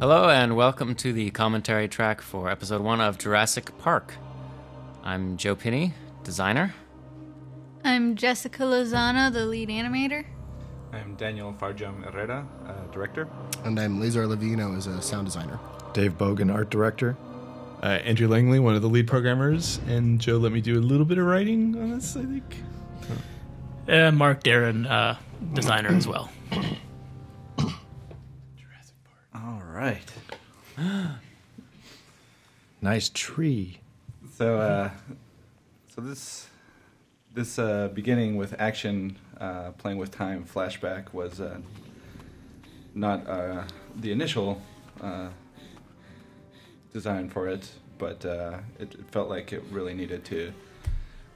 Hello, and welcome to the commentary track for episode one of Jurassic Park. I'm Joe Pinney, designer. I'm Jessica Lozano, the lead animator. I'm Daniel Farjam Herrera, uh, director. And I'm Lazar Levino as a sound designer. Dave Bogan, art director. Uh, Andrew Langley, one of the lead programmers, and Joe let me do a little bit of writing on this. I think. Uh, Mark Darin, uh, designer as well. All right. Nice tree. So, uh, so this this uh, beginning with action, uh, playing with time flashback was uh, not uh, the initial uh, design for it, but uh, it, it felt like it really needed to.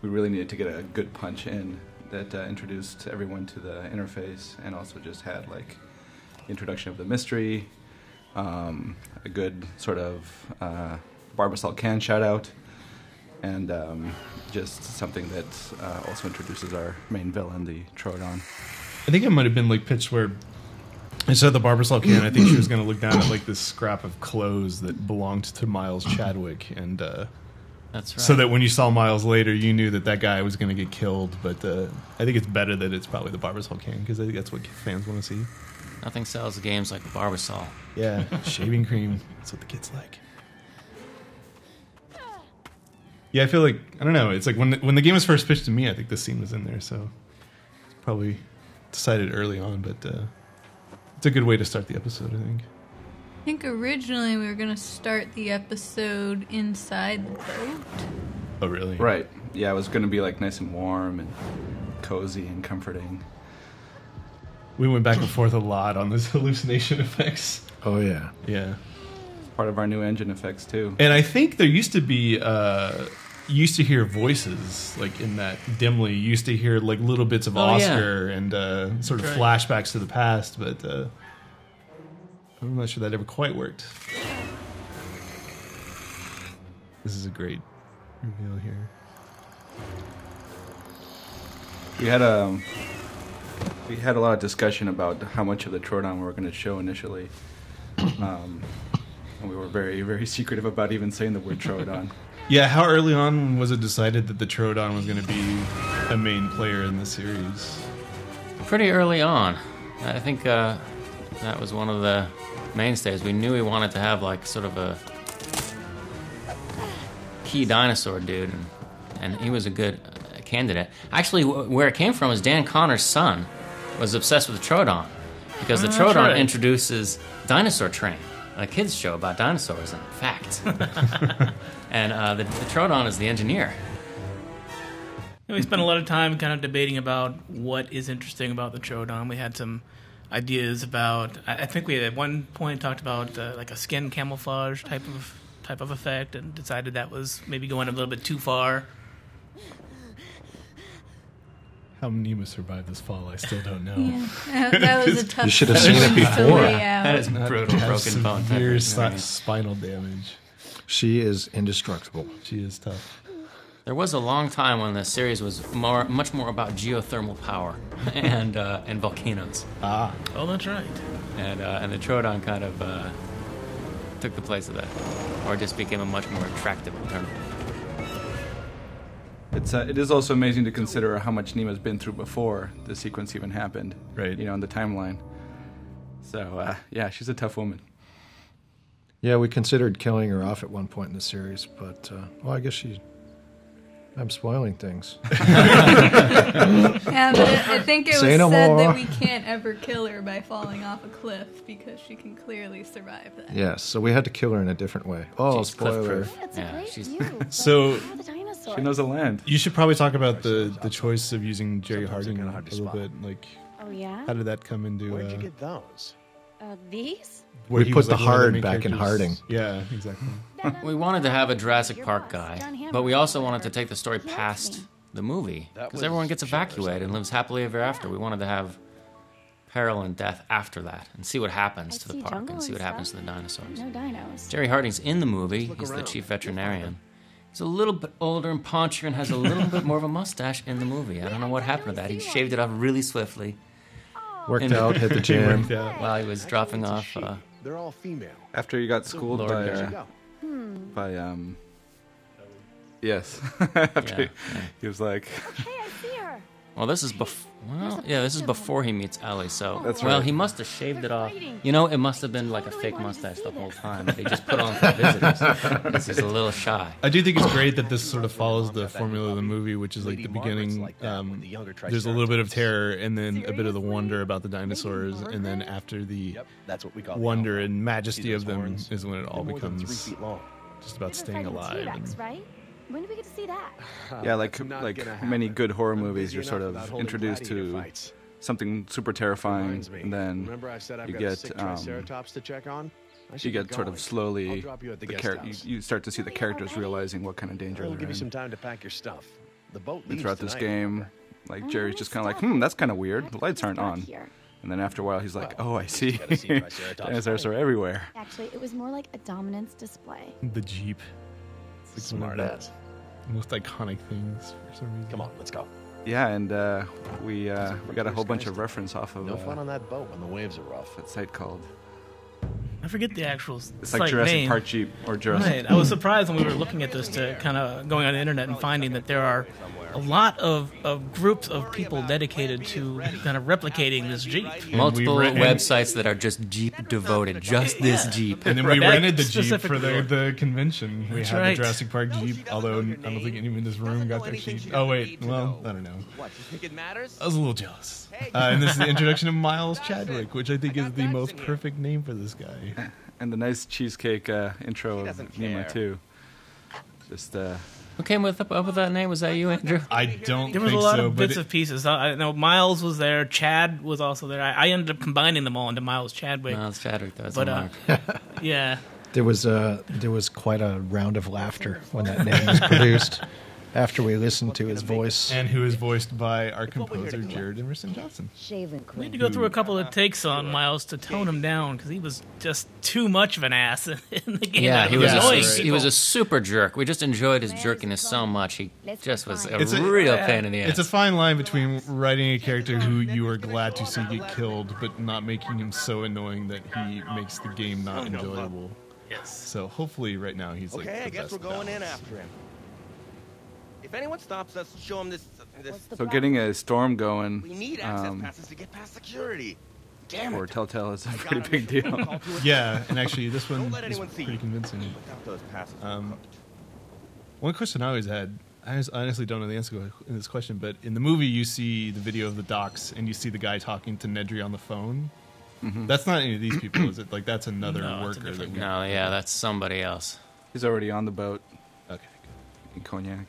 We really needed to get a good punch in that uh, introduced everyone to the interface, and also just had like introduction of the mystery, um, a good sort of uh, Barbasol can shout out, and um, just something that uh, also introduces our main villain, the Troodon. I think it might have been like pitched where instead of the Barbasol can, I think she was going to look down at like this scrap of clothes that belonged to Miles Chadwick, and uh, That's right. so that when you saw Miles later, you knew that that guy was going to get killed. But uh, I think it's better that it's probably the Barbasol can because I think that's what fans want to see. Nothing sells games like Barbasol. Yeah, shaving cream. That's what the kids like. Yeah, I feel like I don't know. It's like when the, when the game was first pitched to me, I think this scene was in there, so it's probably decided early on. But uh, it's a good way to start the episode, I think. I think originally we were going to start the episode inside the boat. Oh, really? Right. Yeah, it was going to be like nice and warm and cozy and comforting. We went back and forth a lot on this hallucination effects. Oh yeah. Yeah, Part of our new engine effects too. and I think there used to be. Uh, used to hear voices like in that dimly. You used to hear like little bits of Oh, yeah. Oscar and uh, sort of Right. flashbacks to the past, but uh, I'm not sure that ever quite worked. This is a great reveal here. We had a we had a lot of discussion about how much of the Troodon we were going to show initially, um, and we were very very secretive about even saying the word Troodon. Yeah, how early on was it decided that the Troodon was going to be a main player in the series? Pretty early on. I think uh, that was one of the mainstays. We knew we wanted to have like sort of a key dinosaur dude, and, and he was a good uh, candidate. Actually, wh- where it came from is Dan Connors' son was obsessed with the Troodon because the Oh, right. introduces Dinosaur Train, a kids show about dinosaurs and facts. and uh, the, the Troodon is the engineer. We spent a lot of time kind of debating about what is interesting about the Troodon. We had some ideas about. I I think we at one point talked about uh, like a skin camouflage type of type of effect, and decided that was maybe going a little bit too far. How Nima survived this fall, I still don't know. Yeah, that, that was a tough You should have seen it sequence before. lay That out. is Not brutal, broken bone. type severe of thing. spinal damage. She is indestructible. She is tough. There was a long time when the series was more, much more about geothermal power and uh, and volcanoes, Ah, Oh, that's right. and uh, and the Troodon kind of uh, took the place of that, or just became a much more attractive alternative. It's uh, it is also amazing to consider how much Nima's been through before the sequence even happened. Right. You know, in the timeline. So uh, yeah, she's a tough woman. Yeah, we considered killing her off at one point in the series, but uh, well, I guess she. I'm spoiling things. Yeah, but I I think it was Say no said more. that we can't ever kill her by falling off a cliff because she can clearly survive that. yes, so we had to kill her in a different way. Oh, She's spoiler! cliff-proof. That's a Yeah, great she's- view. So- How are the dinosaurs? She knows the land. you should probably talk about the the choice of using Gerry Sometimes they're Harding kinda a hard to little spot. bit. Like, Oh yeah. how did that come into? Where'd uh, you get those? Uh, these? Where We he put was, the like, hard main back in Harding. Yeah, exactly. We wanted to have a Jurassic Park guy, but we also wanted to take the story past the movie because everyone gets evacuated and lives happily ever after. We wanted to have peril and death after that and see what happens I to the park and see what happens to the dinosaurs. No dinos. Gerry Harding's in the movie. look He's the chief veterinarian. He's a little bit older and paunchier and has a little bit more of a mustache in the movie. I don't know what happened to that. He shaved it off really swiftly Worked And- out, hit the gym. while he was dropping off uh, They're all female. After you got schooled Lord by There There uh, go. Hmm. by um. Yes. After Yeah, he, he was like, Well, this is bef- well, yeah, this is before he meets Ellie. So, That's right. well, right. he must have shaved it off. You know, it must have been like a fake mustache the whole time. They just put on for visitors. Because he's a little shy. I do think it's great that this sort of follows the formula of the movie, which is like the beginning. like that when Um, there's a little bit of terror, and then a bit of the wonder about the dinosaurs, and then after the Yep, that's what we call the wonder and majesty of them is when it all They're more than three becomes just about staying alive. And right? When did we get to see that? yeah, like like many happen. good horror movies, you're sort of introduced to fights. something super terrifying, and then Remember I said I've you get, um, Triceratops to check on? You get get sort of slowly you the the guest char- you, you start to see the characters realizing what kind of danger It'll they're give you some time to pack your stuff. The boat And leaves throughout this game, like Oh, Gerry's just kind of like, hmm, that's kind of weird. The lights aren't on. And then after a while, he's like, oh, I see. gotta Dinosaurs are everywhere. Actually, it was more like a dominance display. the jeep, it's like Smart ass. The most iconic things for some reason. Come on, let's go. Yeah, and uh, we uh, we got a whole bunch of reference off of No uh, fun on that boat when the waves are rough. that site called. I forget the actual It's site like Jurassic name. Park Jeep or Jurassic. Right. I was surprised when we were looking at this to kind of going on the internet and finding that there are a lot of, of groups of people dedicated to kind of replicating this Jeep. And we Multiple websites that are just Jeep devoted. Just this Jeep. And then we That rented the Jeep for the, the convention. We That's had right. the Jurassic Park Jeep, although I don't think anyone in this room got their actually. Oh, wait. Well, I don't know. What, you think it matters? I was a little jealous. Uh, and this is the introduction of Miles Chadwick, which I think is the most perfect name for this guy. And the nice cheesecake uh, intro of doesn't Nima too. Just uh, Who came with up with that name? Was that you, Andrew? I don't There was a lot so, of bits it- of pieces. I I know Miles was there. Chad was also there. I, I ended up combining them all into Miles Chadwick. Miles Chadwick. That's But, a uh. Yeah. There was uh, there was quite a round of laughter when that name was produced. After we listened to his voice, and who is voiced by our composer Jared Emerson Johnson. Shaven We had to go through a couple of takes on Miles to tone him down because he was just too much of an ass in the game. Yeah, he was, annoying a, he was a super jerk. We just enjoyed his jerkiness so much. He just was a It's a- real pain in the ass. It's a fine line between writing a character who you are glad to see get killed, but not making him so annoying that he makes the game not oh, enjoyable. Yes. So hopefully, right now he's like. Okay, the I guess best we're going in after him. If anyone stops us, show him this. this the so problem? getting a storm going we need access um, passes to get past security. Damn for it. Telltale is a I pretty got big deal. Call to it. Yeah, and actually, this one Don't let is anyone see pretty you. convincing. Those passes. Um, One question I always had, I honestly don't know the answer to this question, but in the movie you see the video of the docks and you see the guy talking to Nedry on the phone. That's not any of these people, is it? Like that's another No, worker that we. no, yeah, that's somebody else. He's already on the boat Okay. in Cognac.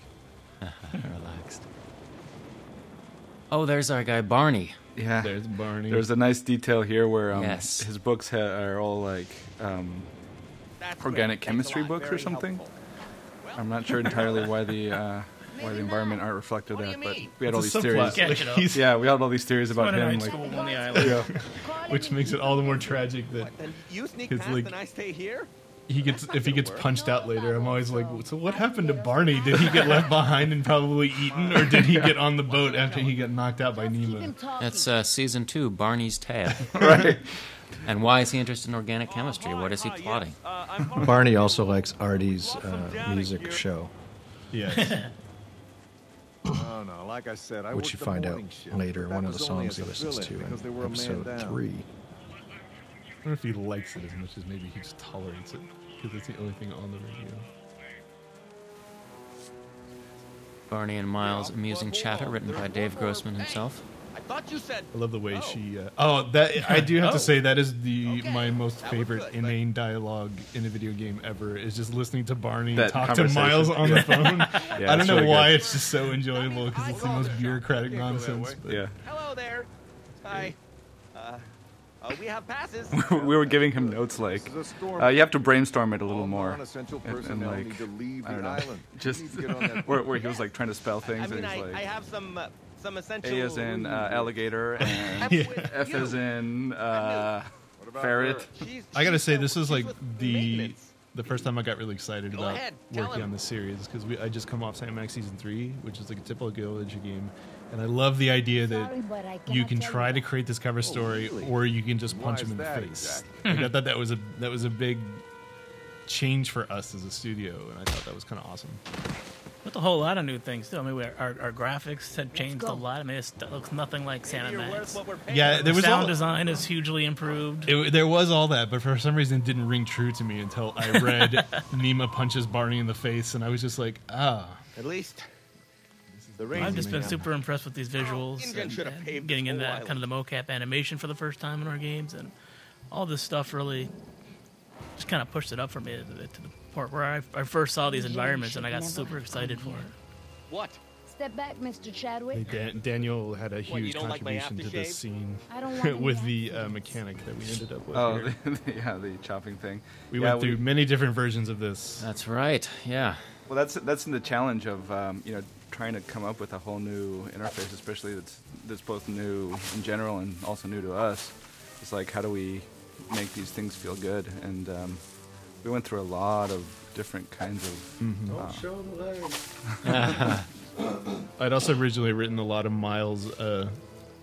Relaxed. Oh, there's our guy Barney. Yeah. There's Barney. There's a nice detail here where um, Yes. his books ha- are all like um, organic great. Thanks a chemistry lot. books or something. helpful. I'm not sure entirely why the uh, why the environment art reflected What do that, but we had all these a theories. subplot. Sketch it up. He's- Yeah, we had all these theories about him. Like, on the island. yeah. which makes it all the more tragic that Then you sneak It's past like- and I stay here? he gets if he gets punched out later. I'm always like, so what happened to Barney? Did he get left behind and probably eaten, or did he get on the boat after he got knocked out by Nima? That's uh, season two, Barney's Tale. right. And why is he interested in organic chemistry? What is he Uh, plotting? uh, Barney. Barney also likes Artie's uh, music show, Yeah. Oh no, like I said, I which worked you find out later. One of the songs he listens to fill-in because they in were a man episode down. three. I don't know if he likes it as much as maybe he just tolerates it because it's the only thing on the radio. Barney and Miles' amusing chatter, written by Dave Grossman himself. I thought you said. I love the way Oh. she. Uh, oh, that I do have Oh. to say that is the Okay, my most that favorite good, but- inane dialogue in a video game ever. Is just listening to Barney That talk to. Miles on the phone. I don't know really why good. it's just so enjoyable because it's the most bureaucratic nonsense. But Yeah. Hello there. Hi. Uh, we have passes. we were giving him notes like, This is a storm. uh, you have to brainstorm it a little more. And- and, like, need to leave I don't know. Just You need to get on that where, where he was like trying to spell I things, mean, and I, he's I like, have some uh, some essential. A as in uh, alligator, and with F you. as in uh, ferret. her? She's- I gotta say, this is like the the first time I got really excited Go about ahead, working him. on this series because I just come off Sam Max season three, which is like a typical adventure game, and I love the idea that Sorry, but you can try you to create this cover story, really? or you can just punch him in the that face. exactly? Like, I thought that was a that was a big change for us as a studio, and I thought that was kind of awesome. With a whole lot of new things too. I mean, we, our, our graphics have changed a lot. I mean, it's- it looks nothing like Santa You're Max. what we're paying. Yeah, there was Sound all, design is hugely improved. It, there was all that, but for some reason it didn't ring true to me until I read Nima punches Barney in the face, and I was just like, ah. At least. The I've just been super impressed with these visuals, Ingen and, have and paved getting this into whole that kind of the mocap animation for the first time in our games, and all this stuff really just kind of pushed it up for me to the, to the point where I, I first saw these environments and I got super excited for it. What? Step back, Mr. Chadwick. Dan- Daniel had a huge don't like contribution to this scene I don't want with the uh, mechanic that we ended up with. Oh, here. the, yeah, the chopping thing. we yeah, went through many different versions of this. That's right. Yeah. Well, that's that's in the challenge of um, you know trying to come up with a whole new interface, especially that's that's both new in general and also new to us. It's like how do we make these things feel good? And um, we went through a lot of different kinds of. uh, show the legs. I'd also originally written a lot of Miles uh,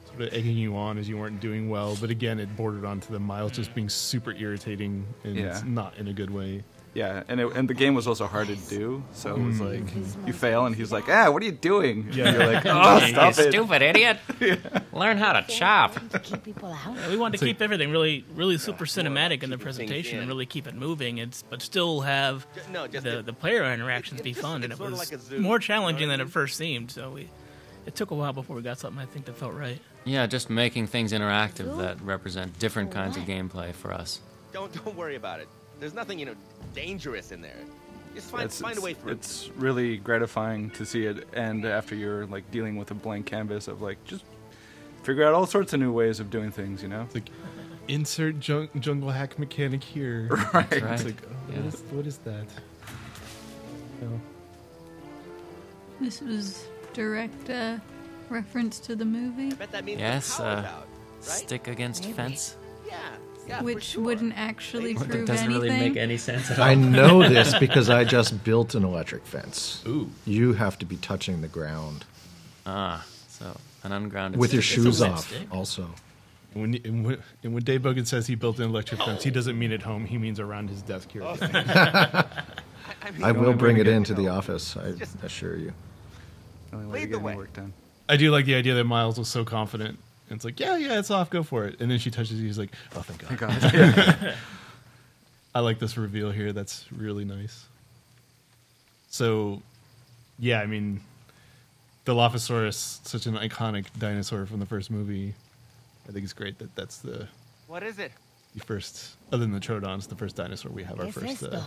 sort of egging you on as you weren't doing well, but again, it bordered onto the Miles just being super irritating and Yeah. not in a good way. Yeah, and it, and the game was also hard to do, so it was Mm. like you fail, and he's like, "Ah, what are you doing?" Yeah. And you're like, Oh, "Oh, you stop it!" stupid idiot. Learn how to chop. To keep people out. Yeah, we wanted to keep everything really, really super cinematic in the presentation and really keep it moving, and but still have no, just the the player interactions be fun. And it was like a zoo, more challenging than it first seemed. So we, it took a while before we got something I think that felt right. Yeah, just making things interactive that represent different kinds of gameplay for us. Don't don't worry about it. There's nothing you know dangerous in there. Just find it's, find a way it's- through. It's really gratifying to see it, and after you're like dealing with a blank canvas of like just figure out all sorts of new ways of doing things, you know. It's like insert jung- jungle hack mechanic here. Right. It's like, oh, Yeah. what, is, what is that? No. This was direct uh, reference to the movie, I bet that means Yes, uh, out, right? Stick against Maybe. fence. Yeah, yeah, which sure. wouldn't actually That prove doesn't really make any sense at all. I know this because I just built an electric fence. Ooh. You have to be touching the ground Ah, so an ungrounded with your stick is a shoes off. stick. Also, And when, and when, and when Dave Bogan says he built an electric fence, he doesn't mean at home. He means around his desk here. I, I mean, I will bring it into the office. I Just- assure you. Only way to Lead the way. work done. I do like the idea that Miles was so confident. And it's like, yeah, yeah, it's off. Go for it. And then she touches you. He's like, oh, thank God. Thank God. Yeah. I like this reveal here. That's really nice. So, yeah, I mean, the Dilophosaurus, such an iconic dinosaur from the first movie. I think it's great that that's the, What is it? the first, other than the Troodons, the first dinosaur we have our first. Uh, esto?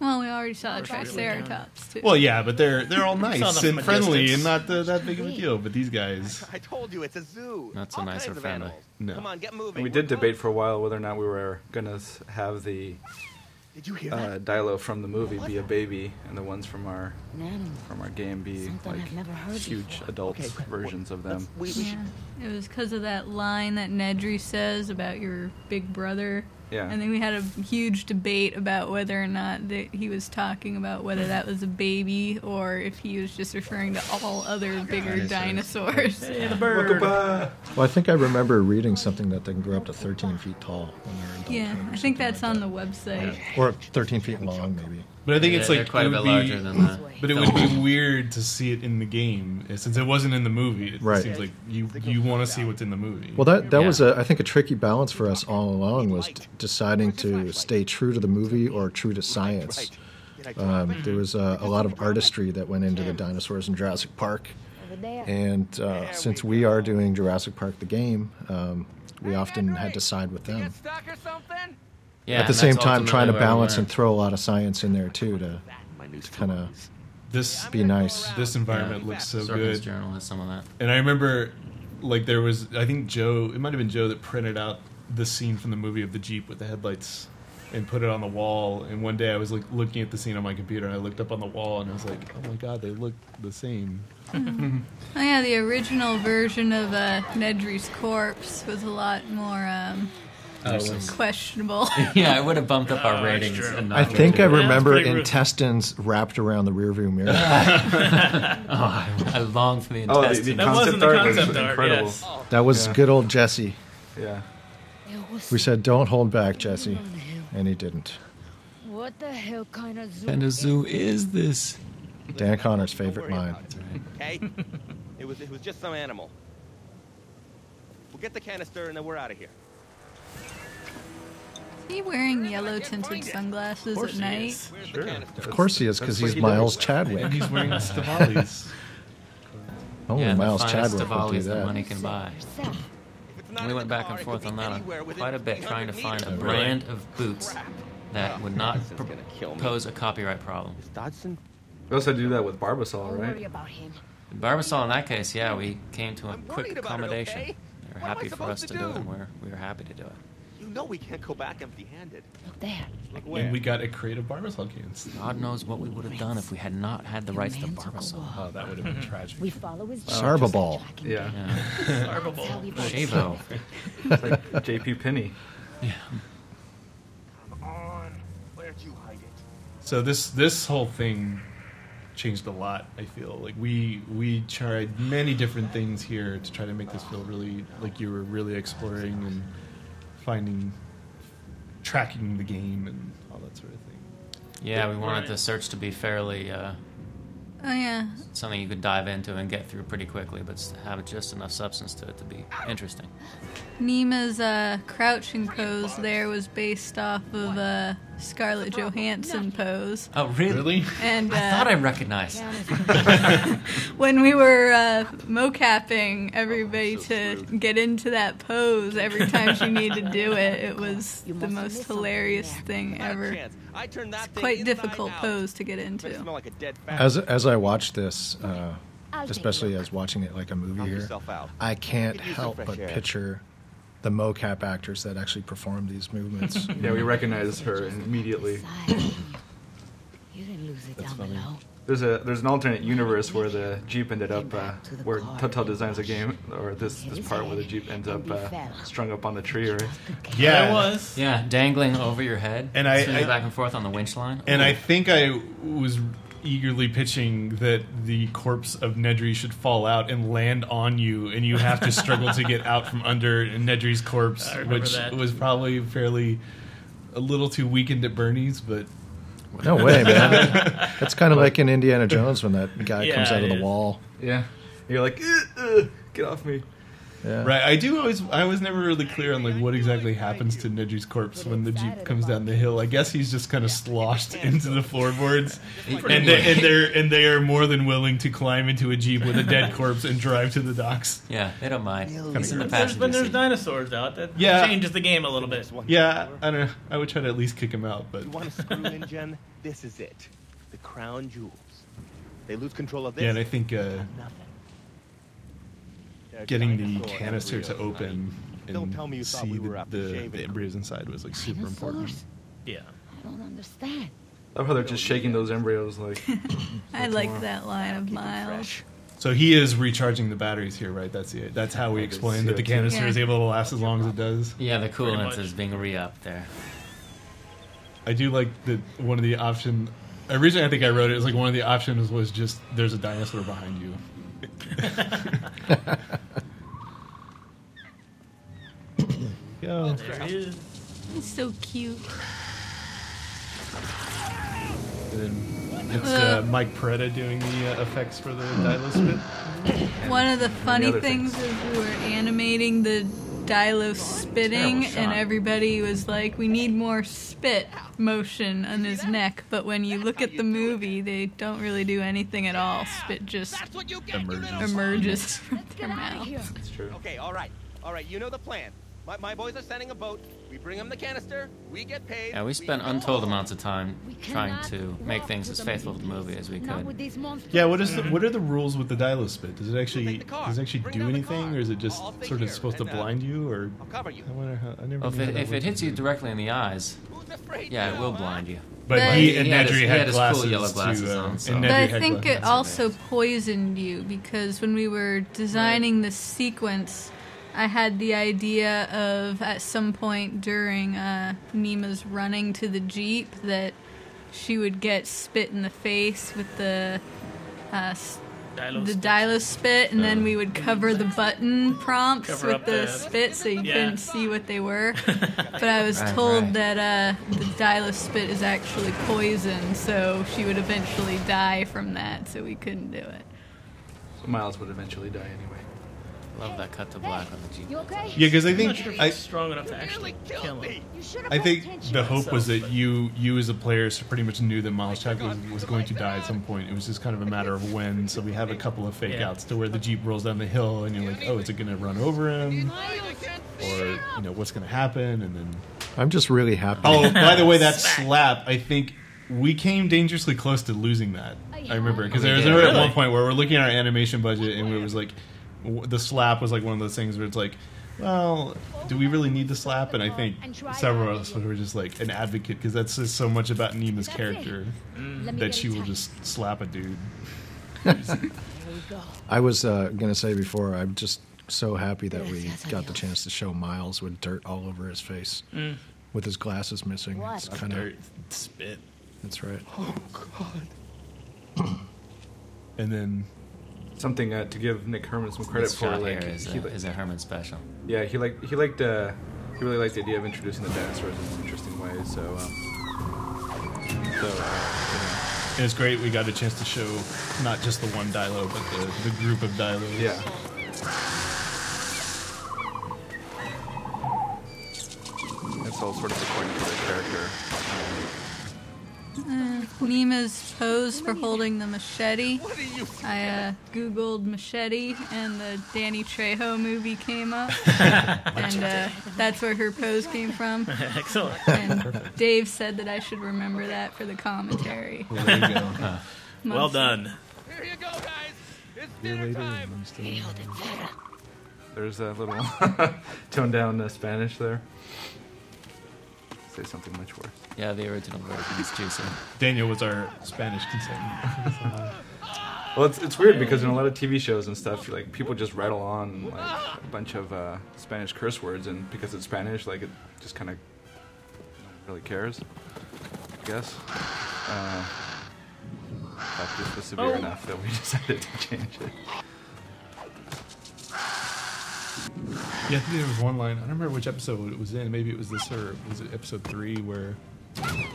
Well, we already saw a Triceratops too. well, yeah, but they're they're all nice and friendly distance. and not uh, that big of a deal. But these guys, I told you it's a zoo. Not so All nice or of friendly. No. Come on, get moving. And we We're did debate close. for a while whether or not we were gonna have the Did you hear uh. Dilo from the movie be a baby, and the ones from our An from our game be Something like never heard huge before. adult Okay, great. versions of them. We, we should yeah, it was because of that line that Nedry says about your big brother. Yeah. And then we had a huge debate about whether or not that he was talking about whether that was a baby or if he was just referring to all other bigger dinosaurs. well, I think I remember reading something that they can grow up to 13 feet tall when they're adult. Yeah, I think that's on the website. or 13 feet long, maybe. But I think Yeah, it's like quite it a bit would be- larger than that. But it would be weird to see it in the game uh, since it wasn't in the movie. It Right. seems like you you want to see what's in the movie. Well, that that Yeah. was a, I think a tricky balance for us all along was t- deciding to stay true to the movie or true to science. Um, there was a, a lot of artistry that went into the dinosaurs in Jurassic Park, and uh, since we are doing Jurassic Park the game, um, we often had to side with them. Stuck or something? Yeah, At the same time, trying to ultimately where we balance and throw a lot of science in there too to My new kind of this be nice. this environment Yeah. looks so Sorkin's good. journal has some of that. And I remember, like, there was I think Joe. It might have been Joe that printed out the scene from the movie of the Jeep with the headlights and put it on the wall. And one day I was like looking at the scene on my computer and I looked up on the wall and I was like, oh my god, they look the same. Oh yeah, the original version of uh, Nedry's corpse was a lot more um, There's Oh, some- was- questionable. yeah, it would have bumped up Oh, our that's ratings. and I not think I rated it. remember pretty rude. intestines wrapped around the rearview mirror. oh, I, I long for the Oh, the, intestine. the That wasn't concept the art was concept art, incredible. yes. Oh. That was Yeah. good old Jesse. Yeah. We said, "Don't hold back, Jesse," and he didn't. What the hell kind of zoo? kind of zoo is this? Dan Connors' favorite worry line. Okay? it was it was just some animal. We'll get the canister and then we're out of here. Is he wearing yellow tinted sunglasses at night? Sure. Of course he is, because he's he Miles does. Chadwick. And he's wearing Stavali's. Only oh, yeah, Miles the finest Chadwick of will do Ollies that that. money can buy. Yourself. If We went back and forth on that anywhere quite a bit, trying to find a brand of boots that oh, would not Dodgson's pr- gonna kill me. pose a copyright problem. Is Dodgson? We also do that with Barbasol, right? Barbasol, in that case, yeah, we came to a I'm quick worried about it, accommodation. They were What am I happy for us to to do it, and we're, we were happy to do it. You know we can't go back empty-handed. Look there. Like where? And we got a crate of Barbasol cans. God knows what we would have done if we had not had the rights to man Barbasol. Oh, that would have been tragic. We follow his Sarbaball. track Yeah. him. Yeah. That's how we Shavo. It's like J.P. Penny. Yeah. Come on. Where'd you hide it? So this this whole thing changed a lot. I feel like we we tried many different things here to try to make this feel really like you were really exploring and finding, tracking the game and all that sort of thing. Yeah, we wanted the search to be fairly uh, Oh yeah. something you could dive into and get through pretty quickly, but have just enough substance to it to be interesting. Nima's uh, crouching pose there was based off of a Scarlett Johansson pose. Oh, really? Really? And uh, I thought I recognized. when we were uh, mocapping everybody to get into that pose every time she needed to do it, it was the most hilarious thing ever. chance. I turned that thing Quite difficult pose to get into. smell like a dead fat. As as I watch this, uh, I'll take a especially as watching it like a movie here. I can't Could use some help but picture the mocap actors that actually perform these movements. Yeah, we recognize her immediately. Besides, You didn't lose it down funny. below. There's a there's an alternate universe where the Jeep ended up uh, back to the where car. Total designs a game or this this part where the Jeep ends up uh, strung up on the tree, right? Yeah, There was. Yeah, dangling over your head, And I- swinging I- back and forth on the winch line. And Ooh. I think I was eagerly pitching that the corpse of Nedry should fall out and land on you, and you have to struggle to get out from under Nedry's corpse, which that. was probably fairly a little too Weekend at Bernie's, but no way, man. That's kind of like in Indiana Jones when that guy Yeah, comes out of it the is. wall. Yeah, you're like, "Ugh, ugh, get off me. Yeah. right. I do always. I was never really clear on like what exactly happens to Nedry's corpse when the jeep comes down the hill. I guess he's just kind of sloshed into the floorboards, and they, and they're and they are more than willing to climb into a jeep with a dead corpse and drive to the docks. yeah, they don't mind. He's in the There's, passenger when there's seat. dinosaurs out, that Yeah. changes the game a little bit. Yeah, I don't know. I would try to at least kick him out, but You want to screw in, Jen? This is it. The crown jewels. They lose control of this. yeah, and I think uh, nothing. They're getting the dinosaur canister to embryos, open Don't and tell me you thought see we were the, after the, shaving. the embryos inside was like super important. Dinosaurs? Yeah. I don't understand. I love how they're just shaking those embryos like. I like that line of Miles. So he is recharging the batteries here, right? That's it. That's how we explain that the canister is able to last as long as it does. Yeah, the coolant is being re-upped there. I do like that one of the option. Originally, I think I wrote it as like one of the options was just there's a dinosaur behind you. Yo. There it is. He's so cute. And then it's uh, Mike Peretta doing the uh, effects for the Dilo spit. One of the funny other things is we were animating the Dilo spitting, and everybody was like, "We need more spit motion on his neck." But when you look at the movie, they don't really do anything at all. Spit just That's what you get. Emerges. Emerges from their get out of mouth. here. It's true. Okay, all right. All right, you know the plan. My, my boys are sending a boat. We bring them the canister. We get paid. Yeah, we spent go untold amounts of time trying to make things to as faithful to the movie as we could. Yeah, what is the, what are the rules with the Dilo spit? Does it actually take the does it actually Bring do anything, or is it just I'll- I'll sort of here, supposed to and, uh, blind you? Or I'll cover you. I wonder how. I never. Well, if it, if it hits you directly in the eyes, yeah, it will blind you. But But- he and He had Nedry his- he had, had his cool glasses yellow glasses to, uh, on, so- But I think glasses. it also poisoned you because when we were designing the sequence, I had the idea of at some point during uh, Nima's running to the jeep that she would get spit in the face with the uh, Dilo the spit. Dilo spit, and then we would cover the button prompts with the, the- spit so you Yeah. couldn't see what they were. but I was Right, told right. that uh, the Dilo spit is actually poison, so she would eventually die from that, so we couldn't do it. So Miles would eventually die anyway. Love that cut to black on the Jeep. You okay? Yeah, because I I'm not think sure if I, strong enough to actually kill him. You should have I think the hope was that you you as a player pretty much knew that Miles Chuck was, was going to die at some point. It was just kind of a matter of when. So we have a couple of fake Yeah. outs to where the jeep rolls down the hill, and you're like, oh, is it going to run over him, or you know what's going to happen, and then I'm just really happy. oh, by the way, that slap, I think. We came dangerously close to losing that. Oh, I remember because there was did. there at one point where we're looking at our animation budget and it was like w- the slap was like one of those things where it's like, well, do we really need the slap? And I think several of us were just like an advocate because that's just so much about Nima's character Let that she will just slap a dude. There we go. I was uh, going to say before, I'm just so happy that we got the chance to show Miles with dirt all over his face, with his glasses missing. What? It's kind of Dirt, spit, that's right. Oh God. and then Something uh, to give Nick Herman some credit This for. shot Like, here is he, a, is a Herman special. yeah, he liked he liked uh, he really liked the idea of introducing the dinosaurs in an interesting way. So, um, so uh, and it's great we got a chance to show not just the one Dilo but the, the group of Dilos. you yeah. It's all sort of according to the character. Nima's pose for holding the machete. I uh, googled machete, and the Danny Trejo movie came up, and uh, that's where her pose came from. Excellent. And Dave said that I should remember that for the commentary. Well, there you go. Well done. Here you go, guys. It's dinner later, time. I'm still- There's that little toned down uh, Spanish there. Say something much worse. Yeah, the original version is juicy. Daniel was our Spanish consultant. Well, it's, it's weird because in a lot of TV shows and stuff, like people just rattle on like a bunch of uh, Spanish curse words, and because it's Spanish, like it just kind of really cares. I guess. Uh, but this was severe Oh. enough that we decided to change it. Yeah, I think there was one line. I don't remember which episode it was in. Maybe it was this or was it episode three where I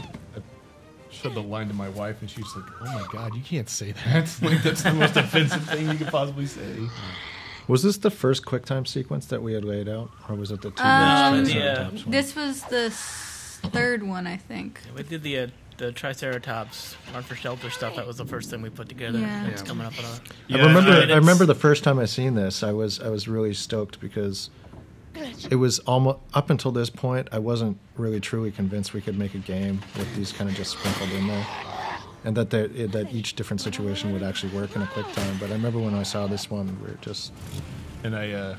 showed the line to my wife and she's like, "Oh my god, you can't say that! like that's the most offensive thing you could possibly say." Was this the first QuickTime sequence that we had laid out, or was it the two Um, minutes yeah. This was the s- third one, I think. We did the uh, the Triceratops Run for Shelter stuff. That was the first thing we put together. Yeah. It's Yeah. coming up on a. I Yeah, remember. I I, remember the first time I seen this. I was I was really stoked because it was almost up until this point. I wasn't really truly convinced we could make a game with these kind of just sprinkled in there, and that there, that each different situation would actually work in a quick time. But I remember when I saw this one, we are just And I uh,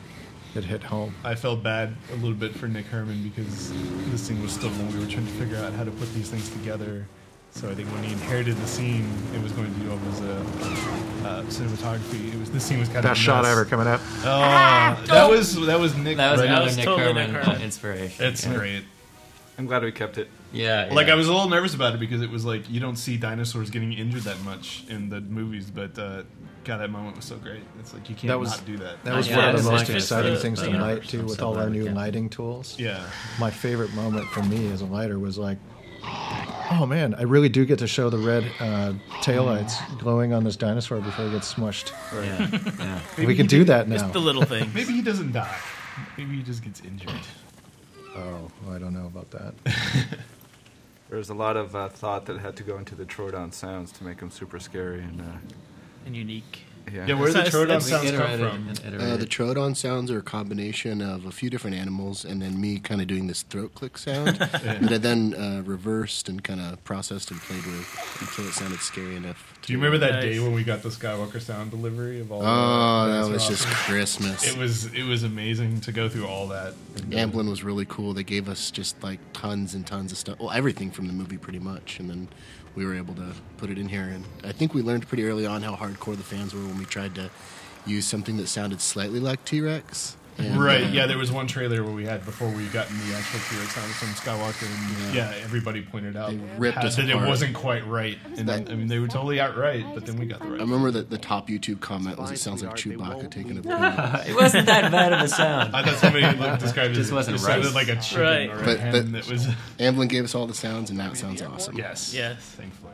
it hit home. I felt bad a little bit for Nick Herman because this thing was still when we were trying to figure out how to put these things together. So I think when he inherited the scene, it was going to do all his uh, uh, cinematography. It was this scene was kind of Best shot ever coming up. Oh, that was that was Nick. That was right? another was Nick totally Herman, Nick Herman. Uh, inspiration. It's yeah. great. I'm glad we kept it. Yeah, Like. I was a little nervous about it because it was like you don't see dinosaurs getting injured that much in the movies, but uh, God, that moment was so great. It's like you can't That was- not do that. That was Yeah, one of the most like exciting the- things the tonight universe. too, with all our new kept lighting tools. yeah. my favorite moment for me as a lighter was like, oh man, I really do get to show the red uh, taillights glowing on this dinosaur before it gets smushed. Yeah, yeah. we can do that now. Just the little things. Maybe he doesn't die. Maybe he just gets injured. Oh, I don't know about that. There was a lot of uh, thought that had to go into the Troodon sounds to make them super scary, and uh, and unique. yeah. Yeah, where did the It's- Troodon sounds come from? Uh, the Troodon sounds are a combination of a few different animals, and then me kind of doing this throat click sound that I then uh, reversed and kind of processed and played with until it sounded scary enough. Do you remember that Nice. day when we got the Skywalker sound delivery of all? the Oh, that was just? Christmas. It was it was amazing to go through all that. Amblin was really cool. They gave us just like tons and tons of stuff. Well, everything from the movie, pretty much. And then we were able to put it in here. And I think we learned pretty early on how hardcore the fans were when we tried to use something that sounded slightly like T Rex. And, right. uh, Yeah, there was one trailer where we had before we got in the actual T-Rex sound from Skywalker, and yeah. everybody pointed out They ripped us that it wasn't quite right. And That- I mean, they were totally outright, but then we got the right. I remember that the top YouTube comment was, "It sounds like Chewbacca taking a poo." it wasn't that bad of a sound. I thought somebody looked- described it Just as wasn't it sounded like a chicken Right. or a But, hen but that was. Amblin gave us all the sounds, and now it sounds awesome. Yes. Yes. Thankfully.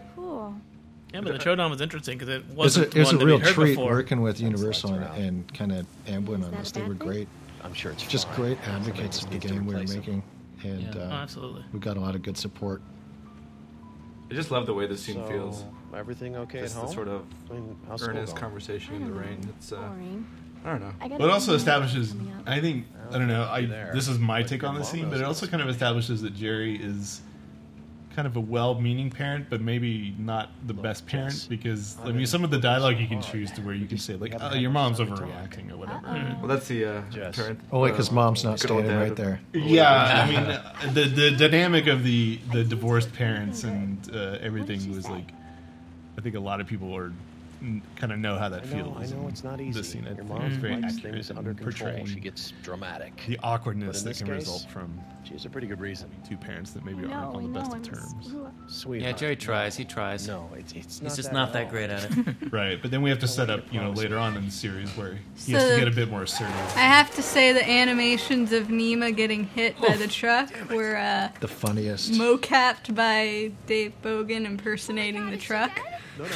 Cool. Yeah, but the Troodon was interesting because it It's a, wasn't it's a one that real we'd heard treat before. working with Universal and, and kind of Amblin on this. They were great, I'm sure it's just fine. great advocates just of the game we were replace 'em. making, and Yeah. Oh, uh, absolutely. we got a lot of good support. I just love the way this scene So, feels. Everything okay Just at the home? sort of I mean, earnest conversation in the rain. It's uh, Boring. I don't know. I But it also establishes. I think, I don't know, I this is my take on the scene, but it also kind of establishes that Gerry is kind of a well-meaning parent, but maybe not the best parent Jess, because I I'm mean, some of the dialogue you can hard. choose to where you can say like, haven't "Oh, your mom's much time to overreacting" or whatever. Well, that's the uh, Jess. parent. Only because uh, mom's not good standing dad. right there. Yeah, I mean, uh, the the dynamic of the the divorced parents and uh, everything was like, I think a lot of people are kind of know how that I feels. I know it's not easy. The easy. scene, I Your think, mom is very likes accurate things under control. portraying She gets dramatic. the awkwardness that can case, result from She has a pretty good reason. two parents that maybe No, aren't on the no, best I'm of terms. Sweet. Yeah, Gerry tries. He tries. No, it's, it's He's just that not that great at it. Right, but then we have to set up, you know, later on in the series where he has to get a bit more assertive. I have to say the animations of Nima getting hit by the truck were uh, The funniest. mocapped by Dave Bogan impersonating the truck. Uh,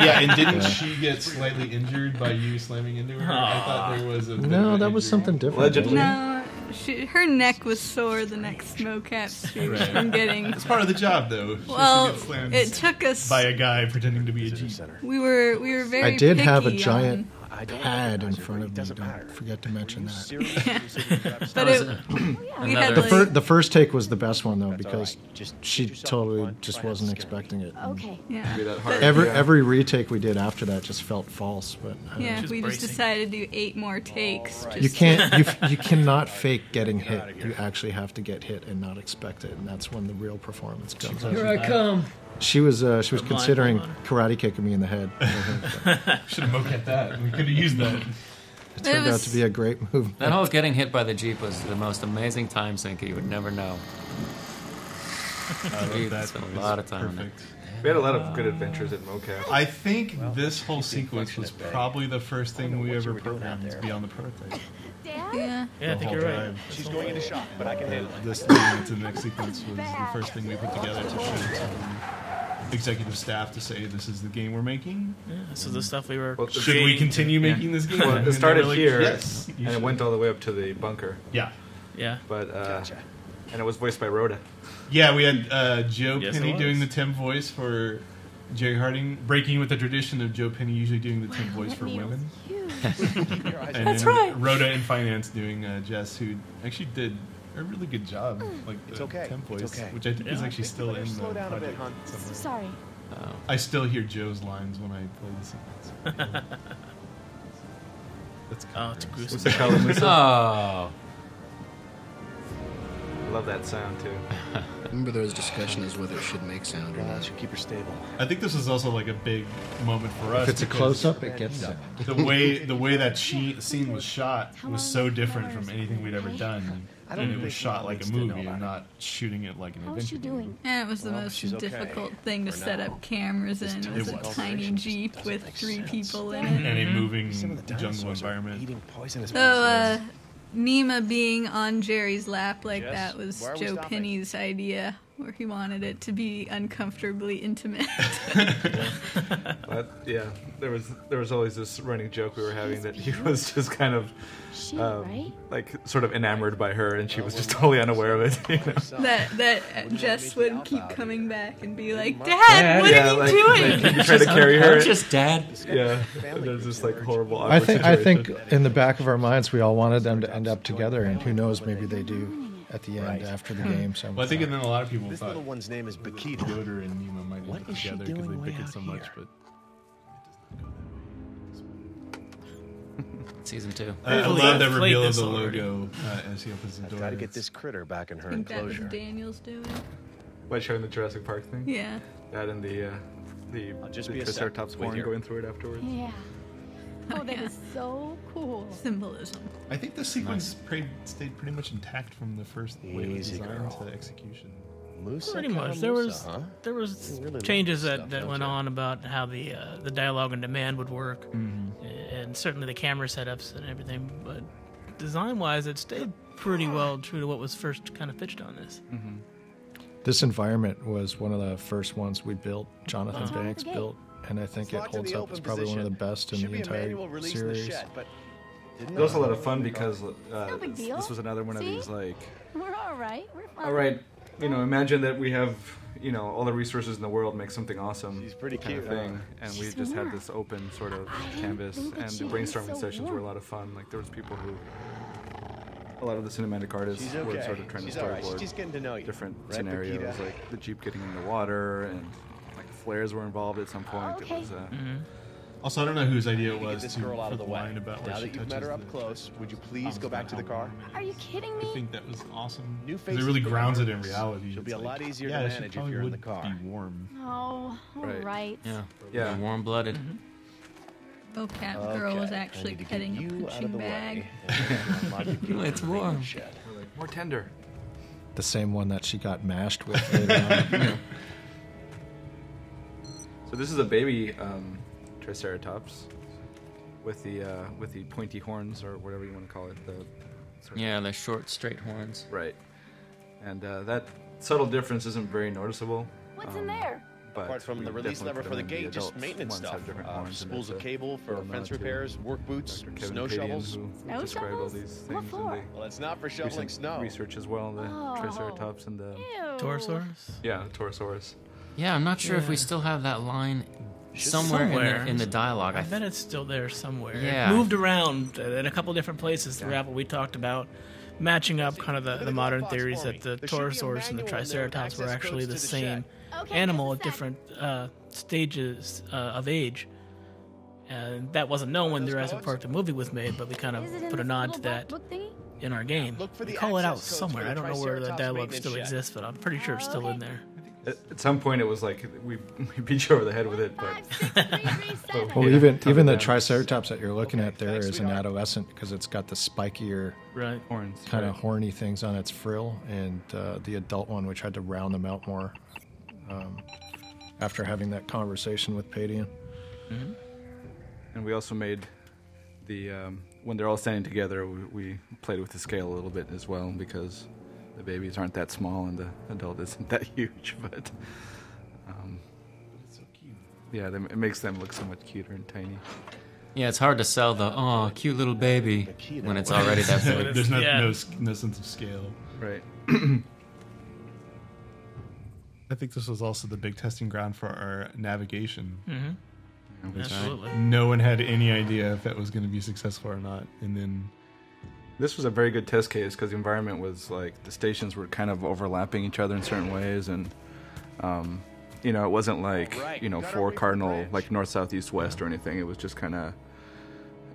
yeah, and didn't she get slightly injured by you slamming into her? I thought there was a. bit of no, an that was injury. something different. Allegedly. No, she, her neck was sore the next mocap shoot Right. from getting. It's part of the job, though. She has to Well, get slammed it took us. by a guy pretending to be a G. Center. We were we were very. I did have a picky giant I don't pad in front of it me. Don't matter. forget to mention that. Serious? You said you grabbed But it, we had The, like, fir- the first take was the best one though That's because right. Just she totally just Try not to wasn't expecting it. Okay. yeah. Be that hard. Every Yeah. every retake we did after that just felt false. But uh, Yeah, Just we just decided to do eight more takes. you just- can't you you cannot fake getting hit. You actually have to get hit and not expect it, and that's when the real performance comes. out. I come. She was uh, she was The considering blindfold karate kicking me in the head. Should have mocapped that. We could have used that. It turned out was- to be a great move. That whole getting hit by the Jeep was the most amazing time sink you would never know. I We love that. spent a lot of time on that. Perfect. We had a lot of good adventures at mocap. I think this whole sequence was probably the first thing we ever you were doing out programmed to there. be on the prototype. Dad? Yeah. Yeah, I think you're right. She's going into shock, but I can handle it. This leading into the next sequence was the first thing we put together to show to executive staff to say this is the game we're making. Yeah, this is the stuff we were. Well, the Should we continue yeah. making this game? Well, it started like, here, Yes, you and it went all the way up to the bunker. Yeah, Yeah. But uh, Gotcha. and it was voiced by Rhoda. yeah. We had uh, Joe Yes, Pinney doing the was. Tim voice for Gerry Harding, breaking with the tradition of Joe Pinney usually doing the Tim voice for women. And That's right. Rhoda in finance doing uh, Jess, who actually did a really good job, like the It's okay. Tim voice, It's okay. which I think is Yeah. actually still in the Slow down a bit, project. hon. somewhere. Sorry. Oh. I still hear Joe's lines when I play the sequence. That's Oh, it's gruesome. What's the Kalamusa? Oh. Love that sound too. Remember there was discussion as whether it should make sound or Uh, not. should keep her stable. I think this is also like a big moment for us. If it's a because close up, it gets it. The way the way that she, scene was shot was so different from anything we'd ever done, I don't and it think was shot like a needs to know movie about and it. not shooting it like an How is she adventure. movie. doing? And it was the Well, most she's okay difficult thing to for set now. up cameras in. It was a was. tiny jeep Doesn't with make three sense. people in it. And it. a moving Some of the jungle dinosaurs are environment. eating poisonous So, uh, bugs. Nima being on Gerry's lap like that was why are we Joe? Pinney's idea, where he wanted it to be uncomfortably intimate. But yeah, there was there was always this running joke we were having that he was just kind of She, um, right? like sort of enamored by her, and she was just totally unaware of it. You know? that that uh, Jess would keep coming back and be like, "Dad, what yeah, are you like, doing?" like you try to carry her. Just dad. yeah, there's this like horrible. I think I think in the back of our minds we all wanted them to end up together, and who knows, maybe they do at the end Right. after the game. So Well, I think and then a lot of people This thought little one's name is Bakita. Yoder and Nima might What end up she together because doing they way bickered out so much, here? but Season two. I, I love that I've played reveal of this the already. logo uh, as he opens the I've door. got to get this critter back in her I think that was enclosure. Daniel's doing. By showing the Jurassic Park thing. Yeah. That and the uh, the, I'll just the be a sec. Triceratops horn going through it afterwards. Yeah. Oh, that is so cool. Symbolism. I think the sequence prayed, stayed pretty much intact from the first way it was designed girl. to execution. Musa Pretty much. There Musa, was huh? there was really changes that, stuff, that went you? on about how the uh, the dialogue and demand would work, and certainly the camera setups and everything. But design wise, it stayed pretty well true to what was first kind of pitched on this. This environment was one of the first ones we built. Jonathan Uh-huh. Banks built, and I think it holds up. open It's probably one of the best in Should the entire manual release in the series. shed, but didn't It was a lot of fun because uh, No big deal. this was another one of See? these like, We're all right. We're fine. all right, you know, imagine that we have you know all the resources in the world, make something awesome. She's pretty kind of cute, huh? thing, and we She's just had warm. this open sort of I canvas, and the brainstorming so sessions were a lot of fun. Like there was people who, a lot of the cinematic artists She's were okay. sort of trying She's to all right. storyboard She's getting to know you. different Right, scenarios, Paquita? like the jeep getting in the water, and like flares were involved at some point. Okay. It was. Uh, Also, I don't know whose idea it Get was this to girl out put of the the way. line about where Now she that you've met her up close, would you please go back to the car? Are you kidding me? I think that was awesome. New face. It really grounds it in reality. She'll be a like, lot easier to yeah, she manage if you're in the would car. Be warm. Oh, all Right. right. Yeah. Yeah. Warm blooded. Oh, Cat Girl was actually need to petting a you out of punching bag. way. and unlock It's warm. more tender. The same one that she got mashed with later on. So this is a baby um, Triceratops with the uh, with the pointy horns or whatever you want to call it. The sort of- Yeah, the short, straight horns. right. And uh, that subtle difference isn't very noticeable. What's um, in there? But Apart from the release lever for the them in gate, just maintenance stuff. have different Uh, horns, and spools of cable for little fence to repairs, work boots, Dr. Snow Padian, shovels. who Snow described all shovels? these What for? the Well, it's not for shoveling snow. research as well. The Oh. Triceratops and the Ew. Torosaurus. yeah, the Torosaurus. Yeah, I'm not sure if we still have that line somewhere, In, the, in the dialogue. I I bet it's still there somewhere. It Yeah. moved around in a couple different places throughout what we talked about, matching up kind of the, the modern theories that the There should be a Torosaurus and the manual in there with Triceratops were actually the same Okay, animal at different uh, stages uh, of age. And that wasn't known when Those Jurassic codes? Park the movie was made, but we kind of Is it in put a nod to that in our game. Look for we call it out somewhere. I don't know where the dialogue still shed. exists, but I'm pretty sure it's still in there. At, at some point, it was like we, we beat you over the head with it, but Five, six, three, three, seven. Well, Yeah, even even the down. Triceratops that you're looking at there is an sweetheart. adolescent because it's got the spikier Right. horns kind of right. horny things on its frill, and uh, the adult one, we tried to round them out more um, after having that conversation with Padian. And we also made the um, when they're all standing together, we, we played with the scale a little bit as well because the babies aren't that small and the adult isn't that huge. But um, yeah, them, it makes them look so much cuter and tiny. yeah, it's hard to sell the oh cute little baby when it's already that big. There's no, yeah. no, no sense of scale. Right. I think this was also the big testing ground for our navigation. Mm-hmm. Absolutely. No one had any idea if that was going to be successful or not. And then This was a very good test case because the environment was like the stations were kind of overlapping each other in certain ways, and um, you know it wasn't like Alright, you know got our four way for the cardinal like north, south, east, west or anything. It was just kind of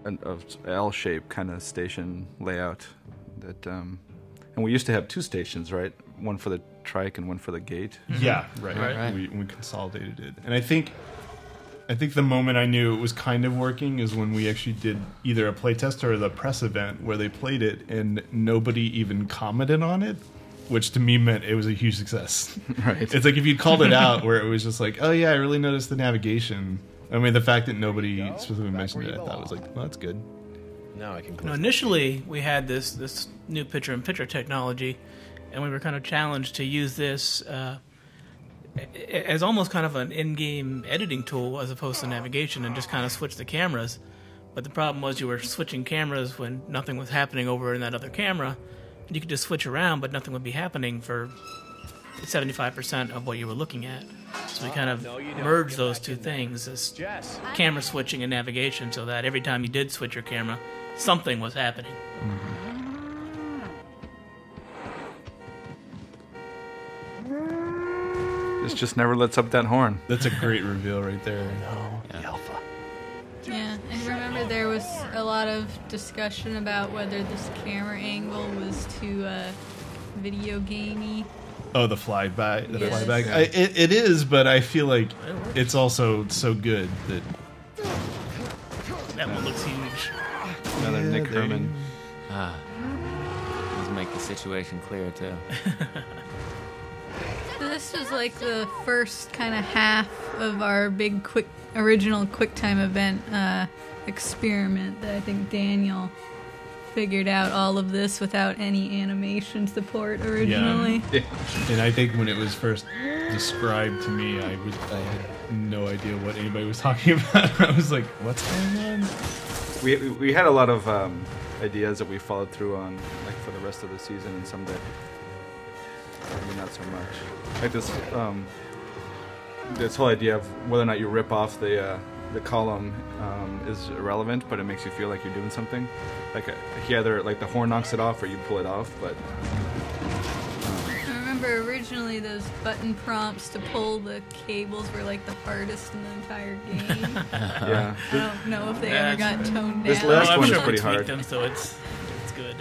an L shaped kind of station layout that, um, and we used to have two stations, right? One for the trike and one for the gate. Yeah, right. Right, right. We, we consolidated it, and I think, I think the moment I knew it was kind of working is when we actually did either a playtest or the press event where they played it, and nobody even commented on it, which to me meant it was a huge success. Right. It's like if you called it out where it was just like, oh yeah, I really noticed the navigation. I mean, the fact that nobody specifically Back mentioned it, you I thought was like, well, that's good. Now I can Now, close initially, we had this this new picture-in-picture technology, and we were kind of challenged to use this uh, a- as almost kind of an in-game editing tool as opposed to navigation, and just kind of switch the cameras. But the problem was you were switching cameras when nothing was happening over in that other camera. You could just switch around, but nothing would be happening for 75% of what you were looking at. So we kind of No, merged those two things as Jess. camera switching and navigation so that every time you did switch your camera, something was happening. This just never lets up that horn. That's a great reveal right there. No, Yeah, and remember there was a lot of discussion about whether this camera angle was too uh, video gamey. Oh, the flyback. The Yes. flyback. I, it, it is, but I feel like it's also so good that That one looks huge. Another Yeah, Nick Herman. Ah, let's make the situation clear too. So this was like the first kind of half of our big quick original QuickTime event uh, experiment that I think Daniel figured out all of this without any animation support originally. Yeah. And I think when it was first described to me, I was I had no idea what anybody was talking about. I was like, "What's going on?" We, we- we had a lot of um, ideas that we followed through on, like for the rest of the season, and some that maybe not so much. Like this, um, this whole idea of whether or not you rip off the uh, the column um, is irrelevant, but it makes you feel like you're doing something. Like uh, he either like the horn knocks it off or you pull it off, but I remember originally those button prompts to pull the cables were like the hardest in the entire game. yeah. I don't know if they Yeah, ever got that's- toned down. This last Oh, I'm one sure is pretty hard. Them, so it's it's good.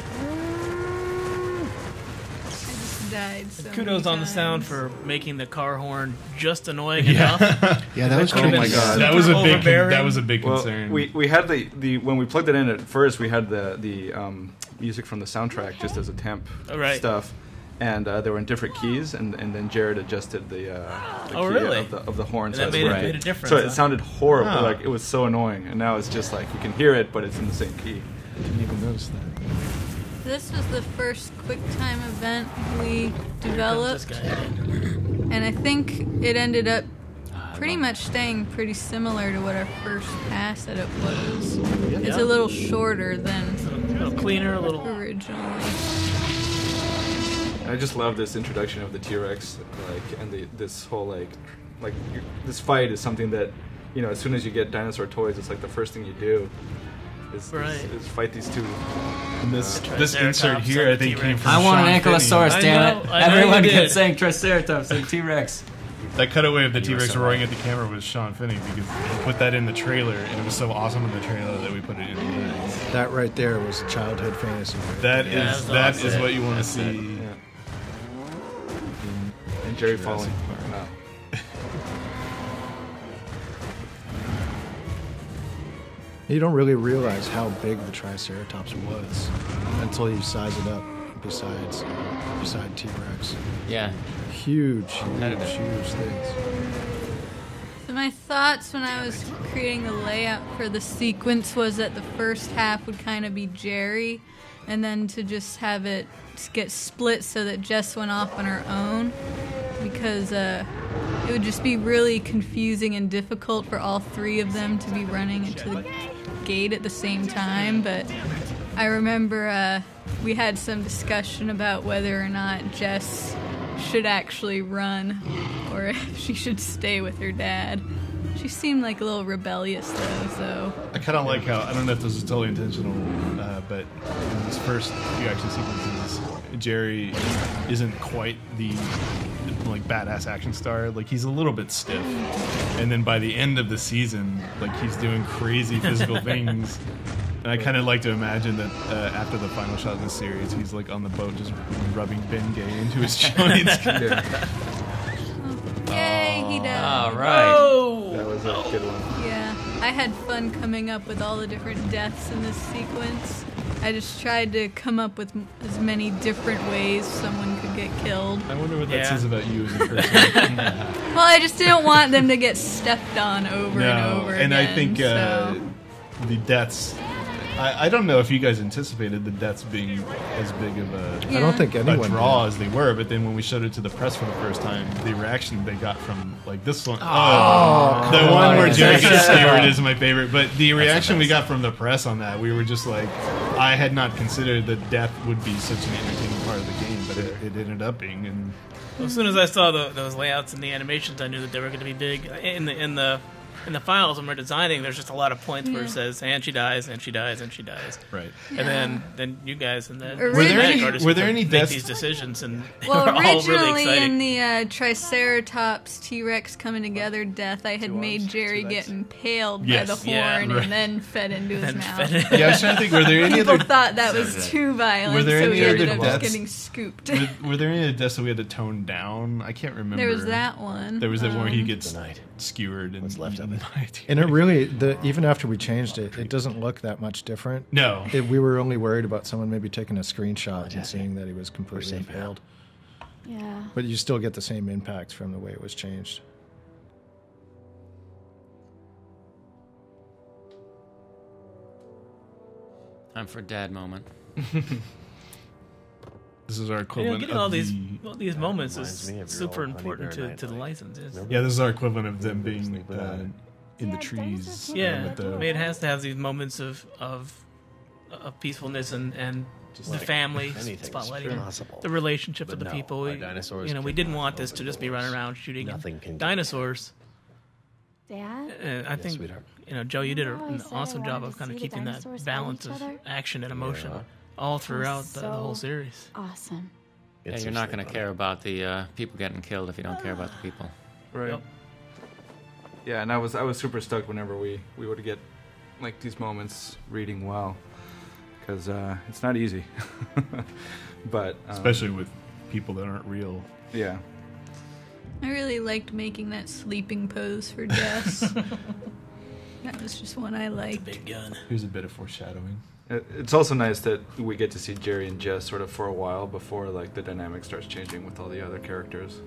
I just died so Kudos many on the sound for making the car horn just annoying enough. Yeah, that was Oh tricky. my God. That was a big. Overbearing. That was a big Well, concern. we we had the, the when we plugged it in at first, we had the the um, music from the soundtrack just as a temp Oh, right. stuff, and uh, they were in different keys, and, and then Jared adjusted the, uh, the Oh, key really? of the of the horn, And so that it's made it- made a difference, So it sounded horrible, Huh. like it was so annoying, and now it's just like you can hear it, but it's in the same key. I didn't even notice that. This was the first QuickTime event we Here comes this developed, and I think it ended up Ah, pretty much staying pretty similar to what our first pass at it was. It's Yeah. a little shorter than A little cleaner, a little. originally. I just love this introduction of the T Rex, like, and the this whole like, like this fight is something that, you know, as soon as you get dinosaur toys, it's like the first thing you do. Is, Right. is, is fight these two. And this Uh, this insert here, I think, came from. I want Shaun an ankylosaurus, I damn it! I know Everyone you kept saying Triceratops and T Rex. That cutaway of the T Rex so roaring at the camera was Shaun Finney because he put that in the trailer, and it was so awesome in the trailer that we put it in. The That right there was a childhood fantasy. right That. Yeah, is that's that is awesome. what you want to see. Yeah. And Gerry Jurassic falling. Park. You don't really realize how big the Triceratops was until you size it up. Besides, uh, beside T Rex, Yeah, huge, huge, huge things. So my thoughts when I was creating the layout for the sequence was that the first half would kind of be Gerry, and then to just have it get split so that Jess went off on her own, because uh, it would just be really confusing and difficult for all three of them to be running into the gate at the same time. But I remember uh, we had some discussion about whether or not Jess should actually run or if she should stay with her dad. She seemed like a little rebellious though, so I kind of like how I don't know if this is totally intentional, uh, but in this first few action sequences, Gerry isn't quite the like badass action star. Like he's a little bit stiff, and then by the end of the season, like he's doing crazy physical things. And I kind of like to imagine that uh, after the final shot in the series, he's like on the boat just rubbing Ben Gay into his joints. yay, he died. all right. Oh! That was a good one. Yeah, I had fun coming up with all the different deaths in this sequence. I just tried to come up with as many different ways someone could get killed. I wonder what that Yeah. says about you as a person. Well, I just didn't want them to get stepped on over and no, over and again. I think uh, the deaths. I, I don't know if you guys anticipated the deaths being as big of a, I don't think anyone draw did. as they were, but then when we showed it to the press for the first time, the reaction they got from like this one, Oh, oh, the come one where on. Gerry gets That's is my favorite. But the reaction we got from the press on that, we were just like, I had not considered that death would be such an entertaining part of the game, but it, it ended up being, and Well, as soon as I saw the, those layouts and the animations, I knew that they were going to be big. In the in the in the files when we're designing, there's just a lot of points where it says, "And she dies, and she dies, and she dies." right. And then then you guys and then Were there any- artists were there any make deaths- these decisions and they Well, were all really originally exciting. in the uh, Triceratops T Rex coming together death, I had Two made Gerry two get impaled Yes. by the Yeah, horn right. and then fed into his Then mouth. fed it- Yeah, I was trying to think. Were there any People other thought that was too violent, Were there so any we ended other up just deaths? getting scooped. were, were there any other deaths that we had to tone down? I can't remember. there was that one. There was that one where he Um, gets Tonight. Skewered and What's left of it. by And it really, the even after we changed it, it doesn't look that much different. No. It, we were only worried about someone maybe taking a screenshot and seeing that he was completely impaled. Yeah. But you still get the same impact from the way it was changed. Time for a dad moment. This is our You know, equivalent getting of all these the- all these moments is me of your super important to, to the Night license. Yes. Yeah, this is our equivalent of them being uh, it. in the trees. uh, Yeah, with the- I mean, it has to have these moments of of, of peacefulness and and the like family spotlighting possible. the relationship But of the no, people. We, dinosaurs you know, we didn't want this to just be running around shooting Nothing can dinosaurs. Dad? And I think sweetheart. you know, Joe, you did a, an awesome job of kind of keeping that balance of action and emotion Yeah. All throughout the, the whole series. Awesome. Yeah, you're not going to care about the uh, people getting killed if you don't care about the people. Right. Yep. Yeah, and I was I was super stoked whenever we we would get like these moments reading well, because uh, it's not easy. but um, especially with people that aren't real. yeah, I really liked making that sleeping pose for Jess. that was just one I liked. Big gun. Here's a bit of foreshadowing. It- it's also nice that we get to see Gerry and Jess sort of for a while before like the dynamic starts changing with all the other characters.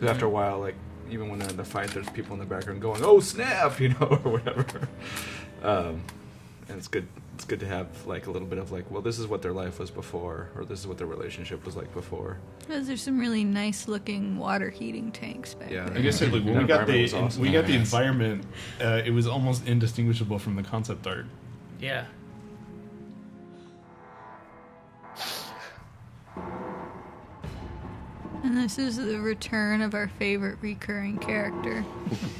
'Cause after a while, like even when they're in the fight, there's people in the background going, "Oh snap!" you know, or whatever. Um, and it's good. It's good to have like a little bit of like, well, this is what their life was before, or this is what their relationship was like before. Those are some really nice looking water heating tanks back Yeah, there. I guess like when That we got the awesome. we got the environment, uh, it was almost indistinguishable from the concept art. Yeah. And this is the return of our favorite recurring character.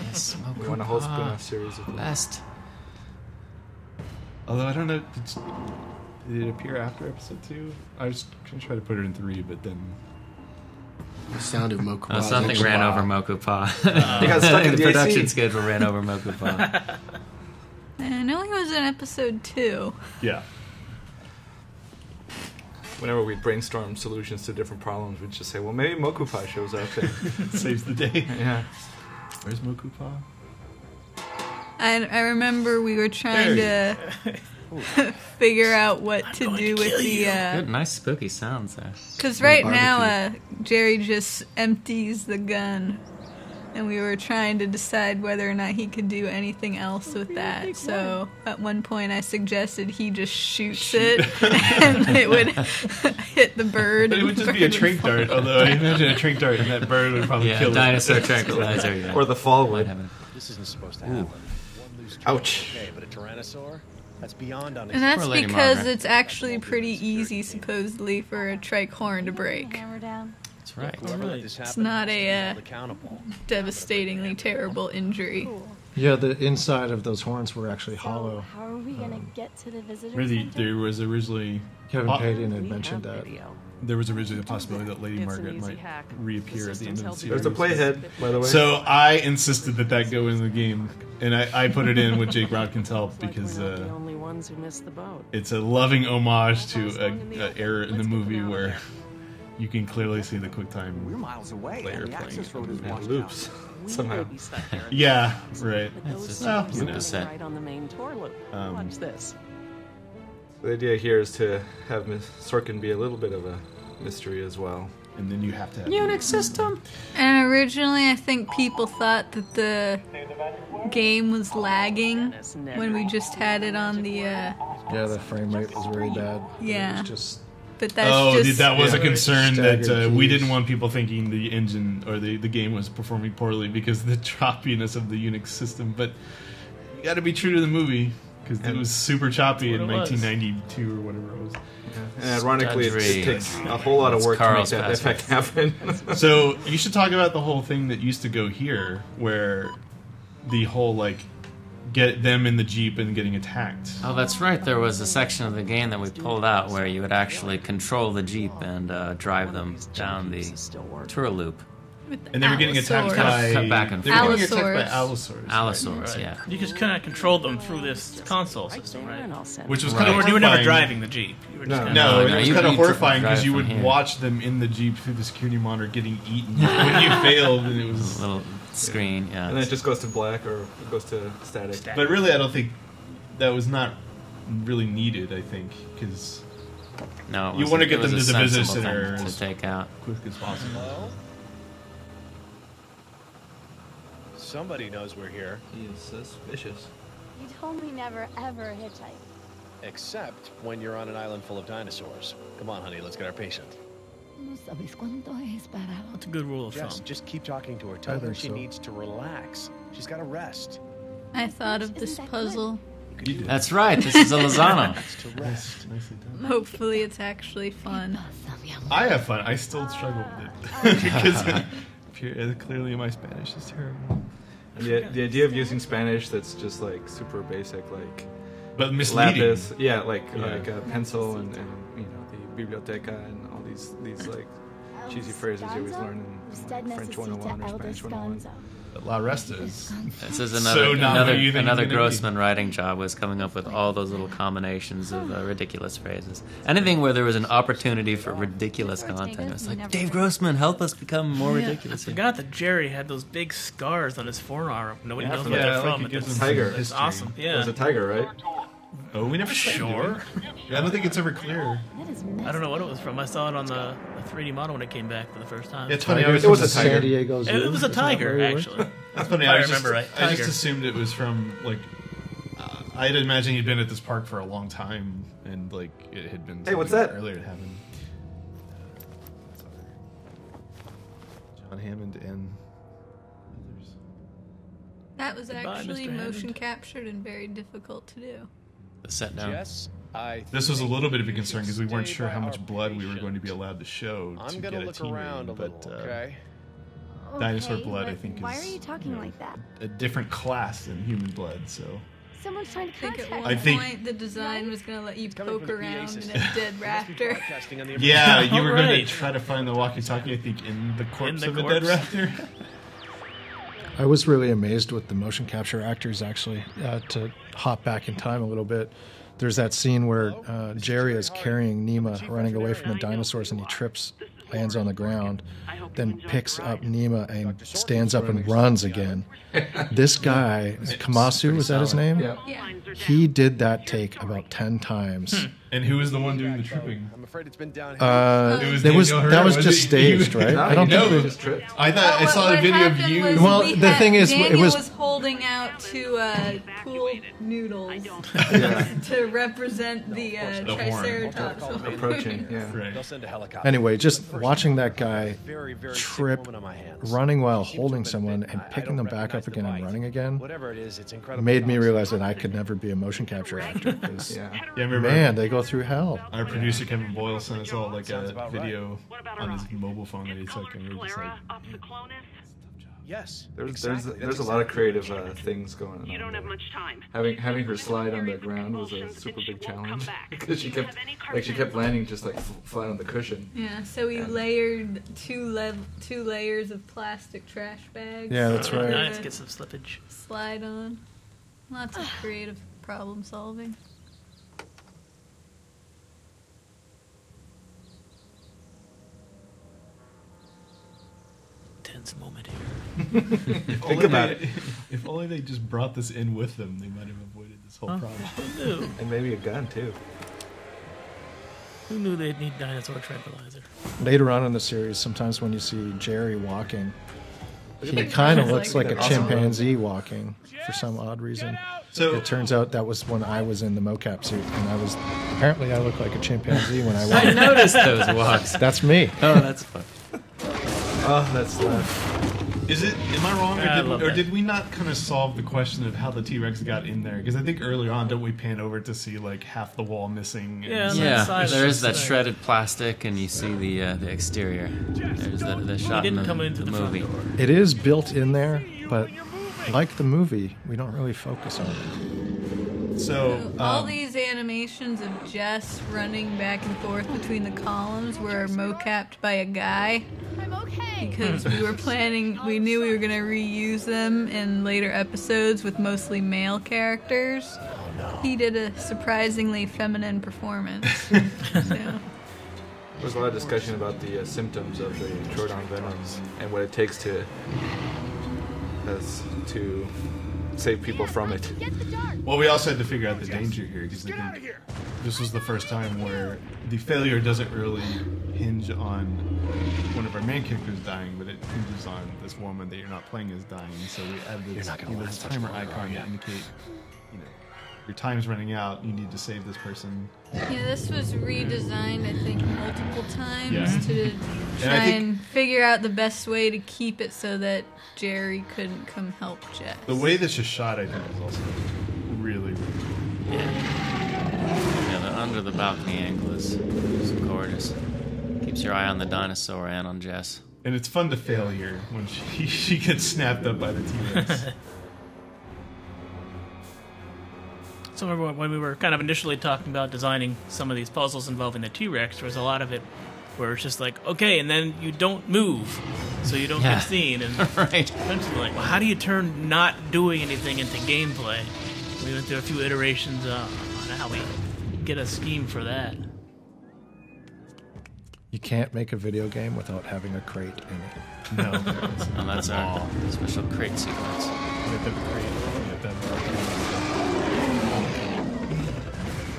Yes, We want a whole spin-off series of. Best. Although I don't know, did, did it appear after episode two? I was gonna try to put it in three, but then The sound of Mokupa. Oh, something ran over Mokupa. He got stuck in the the production schedule ran over Mokupa. And I know he was in episode two. yeah, Whenever we brainstorm solutions to different problems, we'd just say, well, maybe Mokupai shows up. And, saves the day. yeah. Where's Mokupa? I, I remember we were trying There to figure out what to do to with kill the. uh Good, nice spooky sounds there. Because right now, uh. Gerry just empties the gun. And we were trying to decide whether or not he could do anything else with that. So at one point, I suggested he just shoots it, and it would hit the bird. But it would just be a bird would trank fall. dart. Although I imagine a trank dart and that bird would probably Yeah, kill it. dinosaur tranquilizer. Yeah. Or the fall Might would. have. This isn't supposed to happen. One Ouch. Okay, but a tyrannosaur? That's beyond And that's because it's actually pretty easy, supposedly, for a trike horn to break. Hammer down. That's right. Whoever let this happen not a, uh, accountable. Devastatingly terrible injury. Yeah, the inside of those horns were actually So, hollow. how are we gonna get to the visitor Really, center? there was originally Kevin Oh. Padian had mentioned that. video. there was originally the possibility that Lady It's Margaret might hack. reappear The at the end of the series. There's a playhead, by the way. So I insisted that that go in the game, and I, I put it in with Jake Rodkin's help It's because we're the uh, only ones who missed the boat. it's a loving homage to a, a error in the movie where you can clearly see the QuickTime We're miles away, player and the playing access it. road is Yeah, washed loops. We Somehow. be stuck here. Yeah, right. It's just Well, you know. right on the main tour loop. Um, Watch this. The idea here is to have Miss Sorkin be a little bit of a mystery as well. And then you have to have Unix system. And originally, I think people thought that the game was lagging when we just had it on the. Uh, Yeah, the frame rate was very bad. Yeah. It was just but that's oh, just. that was a concern that uh, we didn't want people thinking the engine or the, the game was performing poorly because of the choppiness of the Unix system. But you got to be true to the movie because it was super choppy in That's what it was. 1992 or whatever it was. And ironically, it, it takes a whole lot of work Carl's to make that effect happen. So you should talk about the whole thing that used to go here, where the whole like get them in the jeep and getting attacked. Oh, that's right. There was a section of the game that we pulled out where you would actually control the jeep and uh, drive them down the tour loop. and they were getting attacked Allosaurs. by Cut back and they were getting attacked by Allosaurs. allosaurs. Allosaurs, Right. yeah. You just kind of controlled them through this console system, right? Which was Right. kind You of were, you were never horrifying. driving the jeep. You were just No. kinda- No, No, it was kind of horrifying because you would here. watch them in the jeep through the security monitor getting eaten when you failed, and it was A little screen, yeah. And then it just goes to black or it goes to static. But really, I don't think that was not really needed. I think because no, it you want to get them to the visitor center to take out. quick as possible. Somebody knows we're here. He is suspicious. You told me never ever hitchhike. Except when you're on an island full of dinosaurs. Come on, honey, let's get our patient. No sabes cuánto he esperado. That's a good rule of Jess, thumb. just keep talking to her. Tell her she so. needs to relax. She's got to rest. I thought of this puzzle. That's right. This is a Lozano. To rest. Hopefully, it's actually fun. I have fun. I still struggle with it ah. because uh, clearly my Spanish is terrible. And the, the idea of using Spanish that's just like super basic, like But misleading. lapis, yeah, like Yeah. like a pencil and, and you know the biblioteca and all these these like cheesy phrases you always learn in, Usted in like French 101 or necesita el Spanish 101. La Resta is This is another not another what you think another it's gonna be. Grossman writing job was coming up with all those little combinations of uh, ridiculous phrases. Anything where there was an opportunity for ridiculous content. It was like Dave Grossman, help us become more Yeah, ridiculous. I forgot that Gerry had those big scars on his forearm. Nobody Yeah, knows from what they're like from. it but gives that's- Tiger. It's history. awesome. It Yeah. was a tiger, right? Oh, we never said, Sure. did we? I don't think it's ever clear. I don't know what it was from. I saw it on the, the 3D model when it came back for the first time. It's funny. I Tigers was, It was a the tiger. San Diego Zoo. It, it was a Isn't that where tiger, actually. That's funny. I, I was remember just, right. I just assumed it was from like. Uh, I'd imagine he'd been at this park for a long time, and like it had been. Hey, what's something that? Earlier it happened. John Hammond and others. That was Goodbye, actually motion captured and very difficult to do. The set down. Jess, I. This was a little bit of a concern because we weren't sure how much our blood we were going to be allowed to show I'm to gonna get a look T around a rating, little, but uh, okay? dinosaur Okay, blood, I think, Why is are you talking you know, like that? a different class than human blood. So Someone's trying to I think at contact one I think- point the design was going to let you poke from the PA around in a dead raptor. Broadcasting on the yeah, you were going to try to find the walkie-talkie. I think in the corpse the of a dead corpse. raptor. I was really amazed with the motion capture actors actually. Uh, to hop back in time a little bit, there's that scene where uh, Gerry is carrying Nima running away from the dinosaurs and he trips, lands on the ground, then picks up Nima and stands up and runs again. This guy, Kamasu, was that his name? Yeah. Yeah. He did that take about 10 times. And who was the one doing the tripping? I'm afraid it's been down. Uh, It was there was, Daniel that was was just it? Staged, right? I don't know, they just tripped. I thought I saw a video of you. Well, we the thing is, it was- was holding out to uh, cool noodles Yeah. to represent the uh, The. Triceratops. Approaching, yeah. Right. They'll send a helicopter. Anyway, just watching that guy Very, very sick trip woman on my hands. running while holding someone and I- I picking them back up the again and running again Whatever it is, it's incredible. made me realize that I could never be a motion capture actor. 'cause, Yeah. Yeah, remember Man, they go through hell. our producer Kevin Boyle sent us all like Sounds a about video on his mobile phone that he took, and we were just like, Yes. There's exactly. there's there's That's a lot of creative uh, things going on. You don't have much time. Having having her slide on the ground was a super big challenge because she kept like she kept landing just like flat on the cushion. Yeah, so we layered two lev- two layers of plastic trash bags. Yeah, that's right. her Nice, to get some slippage. Slide on. Lots of creative problem solving. Tense moment here. if only about they, If only they just brought this in with them, they might have avoided this whole oh, Huh? problem. Who oh, knew? And maybe a gun too. Who knew they'd need dinosaur tranquilizer? Later on in the series, sometimes when you see Gerry walking, he kind of looks like like a awesome chimpanzee walking for some odd reason. So- it turns out that was when I was in the mocap suit, and I was apparently I look like a chimpanzee when I I walk. noticed those walks. That's me. Oh, that's fun. Oh, that's uh, Is it? Am I wrong, or, love did, or did we not kind of solve the question of how the T Rex got in there? Because I think earlier on, don't we pan over to see like half the wall missing? and Yeah, Yeah, side there is is that shredded plastic, and you see the uh, the exterior. There's the, the shot in didn't the, come into the the front movie. door. It is built in there, but like the movie, we don't really focus on it. So All um, these animations of Jess running back and forth between the columns were mocapped by a guy. Because we were planning, we knew we were going to reuse them in later episodes with mostly male characters. He did a surprisingly feminine performance. so, There was a lot of discussion about the uh, symptoms of the Troodon venoms and what it takes to as to save people from it. Well, we also had to figure out the danger here because this was the first time where the failure doesn't really hinge on one of our main characters dying, but it hinges on this woman that you're not playing as dying. So we added this, you know, last this much timer icon to indicate, you know, your time's running out. You need to save this person. yeah, this was redesigned, I think, multiple times Yeah. to try I think- and figure out the best way to keep it so that Gerry couldn't come help Jess. The way this is shot, I think, is also really, really Yeah, the under the balcony angle is, is gorgeous. Keeps your eye on the dinosaur and on Jess. And it's fun to fail here when she she gets snapped up by the T So remember when we were kind of initially talking about designing some of these puzzles involving the T-Rex, there was a lot of it where it's just like, okay, and then you don't move, so you don't Yeah. get seen. And right. eventually, like, well, how do you turn not doing anything into gameplay? We went through a few iterations uh, on how we get a scheme for that. You can't make a video game without having a crate in it. No. And that's our special crate sequence.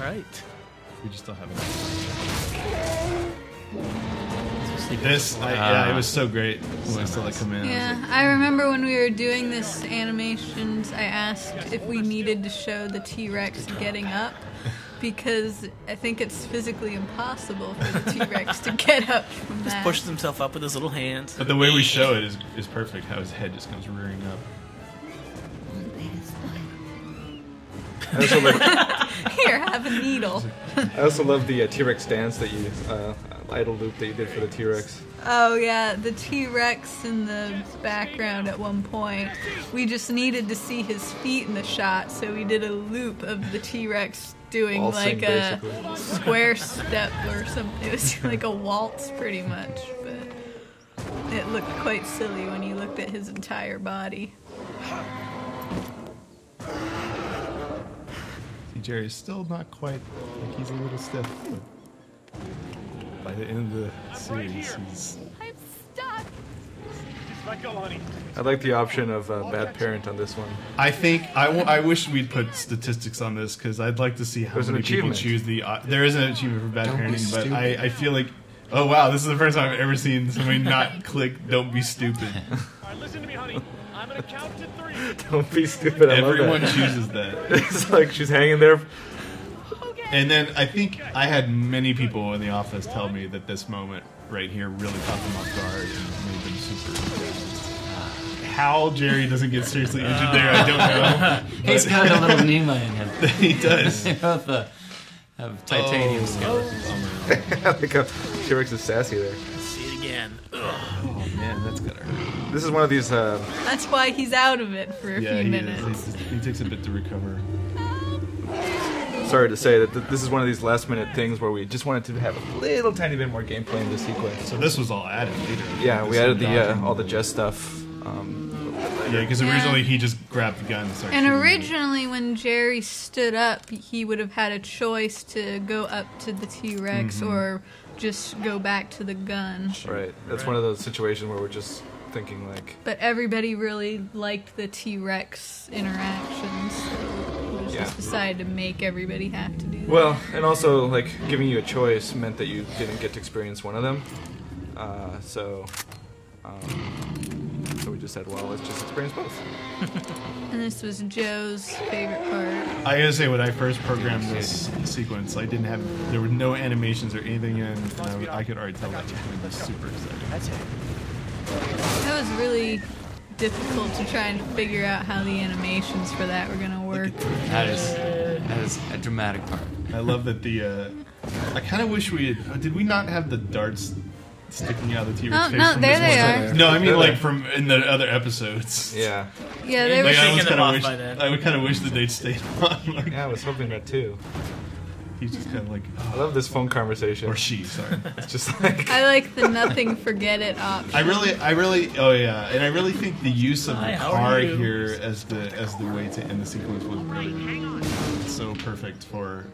Right. We just don't have it. This, I, yeah, it was so ah. great when I saw that come in. I was Yeah, I remember when we were doing this animations, I asked if we needed to show the T Rex getting up because I think it's physically impossible for the T Rex to get up from Just that. pushes himself up with his little hands. But the way we show it is, is perfect. How his head just comes rearing up. I also love, Here, have a needle. I also love the uh, T-Rex dance that you uh, idle loop that you did for the T-Rex. Oh yeah, the T Rex in the background at one point. We just needed to see his feet in the shot, so we did a loop of the T Rex doing Waltzing, like a basically. square step or something. It was like a waltz, pretty much. But it looked quite silly when you looked at his entire body. See, Gerry's still not quite like he's a little stiff, but by the end of the series, he's I'm stuck. Just let go, honey. I like the option of uh, bad parent on this one. I think I, w- I wish we'd put statistics on this because I'd like to see how There's many people choose the. Uh, there is an achievement for bad Don't parenting, but. I, I feel like, oh wow, this is the first time I've ever seen somebody not click "Don't be stupid." All right, listen to me, honey. I'm gonna count to three. Don't be stupid. I Everyone love that. chooses that. it's like she's hanging there. And then I think I had many people in the office tell me that this moment right here really caught them off guard and made them super. How Gerry doesn't get seriously injured there, I don't know. He's got a little Nima in him. he does. They both uh, have titanium Oh. skeletons. I like how T-Rex is sassy there. See it again. Oh man, that's gotta hurt. This is one of these. Uh, That's why he's out of it for a Yeah, few he minutes. is. He's- He takes a bit to recover. sorry to say that th- this is one of these last-minute things where we just wanted to have a little tiny bit more gameplay in this sequence. So this was all added later. Yeah, we added the uh, all the Jess stuff. Um, Yeah, because Yeah. originally he just grabbed the gun and started And shooting. originally, when Gerry stood up, he would have had a choice to go up to the T Rex Mhm. or just go back to the gun. right. That's one of those situations where we're just thinking like, But everybody really liked the T Rex interactions, so we Yeah. just decided to make everybody have to do that. well, and also like giving you a choice meant that you didn't get to experience one of them. Uh, so, um, so we just said, well, let's just experience both. And this was Joe's favorite part. I gotta say, when I first programmed this sequence, I didn't have there were no animations or anything in, and I, I could already tell that was going to be super exciting. That's it. That was really difficult to try and figure out how the animations for that were gonna work. That is that is a dramatic part. I love that the. Uh, I kind of wish we had. uh, Did we not have the darts sticking out of the T-Rex Oh, face. no, from there this they one. are. No, I mean They're like from in the other episodes. Yeah. Yeah, they were Like, I shaking was them kind of off wish, by then. I would kind of wish that they'd stayed on. Like, Yeah, I was hoping that too. He's just kind of like, I love this phone conversation. or she, sorry. It's just like I like the nothing forget it option. I really, I really, oh yeah, and I really think the use of Hi, the how car here as the as the way to end the sequence was really so perfect for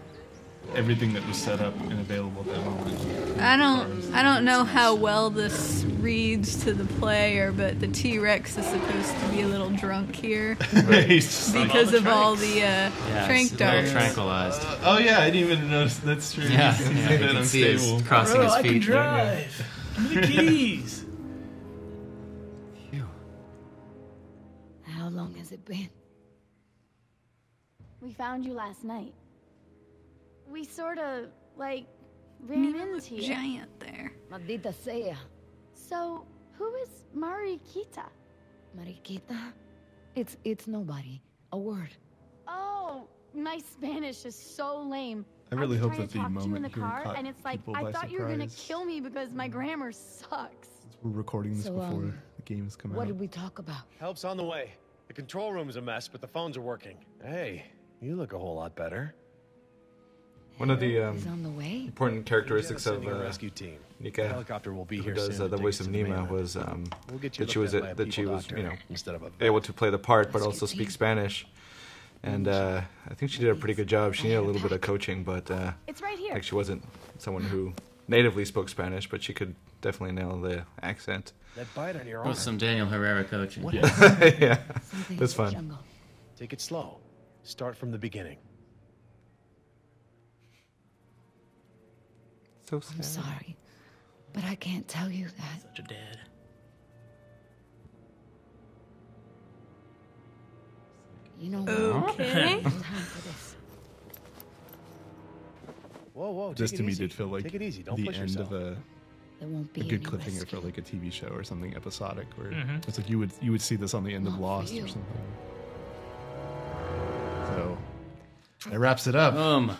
everything that was set up and available at that moment. I don't I don't know how well this reads to the player, but the T Rex is supposed to be a little drunk here He's just like, because of all the uh, Yeah, trank it's darts. tranquilized. oh yeah, I didn't even notice. That's true. Yeah, he's, he's yeah, you can see his crossing Bro, his I can feet. drive. Give me the keys. How long has it been? We found you last night. We sort of, like, ran You look into you. giant there. Maldita sea. So, who is Mariquita? Mariquita? It's it's nobody. A word. Oh, my Spanish is so lame. I really was hope trying that to the talk to you in the car, and it's like I by thought you were gonna kill me because my grammar sucks. We're recording this So, before um, the games come What out. What did we talk about? Help's on the way. The control room's a mess, but the phones are working. Hey, you look a whole lot better. One of the um, on the way. important characteristics of Sending uh, rescue team. The Nika, helicopter will be who here does uh, the voice of to Nima, was um, We'll get you that she was a that she was you know instead of a able to play the part, but also speak team. Spanish. And uh, I think she did a pretty good job. She needed a little bit of coaching, but uh, It's right here. like she wasn't someone who natively spoke Spanish, but she could definitely nail the accent. That bite on your arm. With some Daniel Herrera coaching. What yeah, Something that's in fun. Take it slow. Start from the beginning. So I'm sorry, but I can't tell you that. Such a dad. You know what? Okay. No time for this. Whoa, whoa. This to me easy. did feel like take it easy. Don't the push end yourself. of a, There won't be a good cliffhanger rescue. for like a TV show or something episodic, where Mhm. it's like you would you would see this on the end of Not for Lost or something. So that wraps it up. Boom.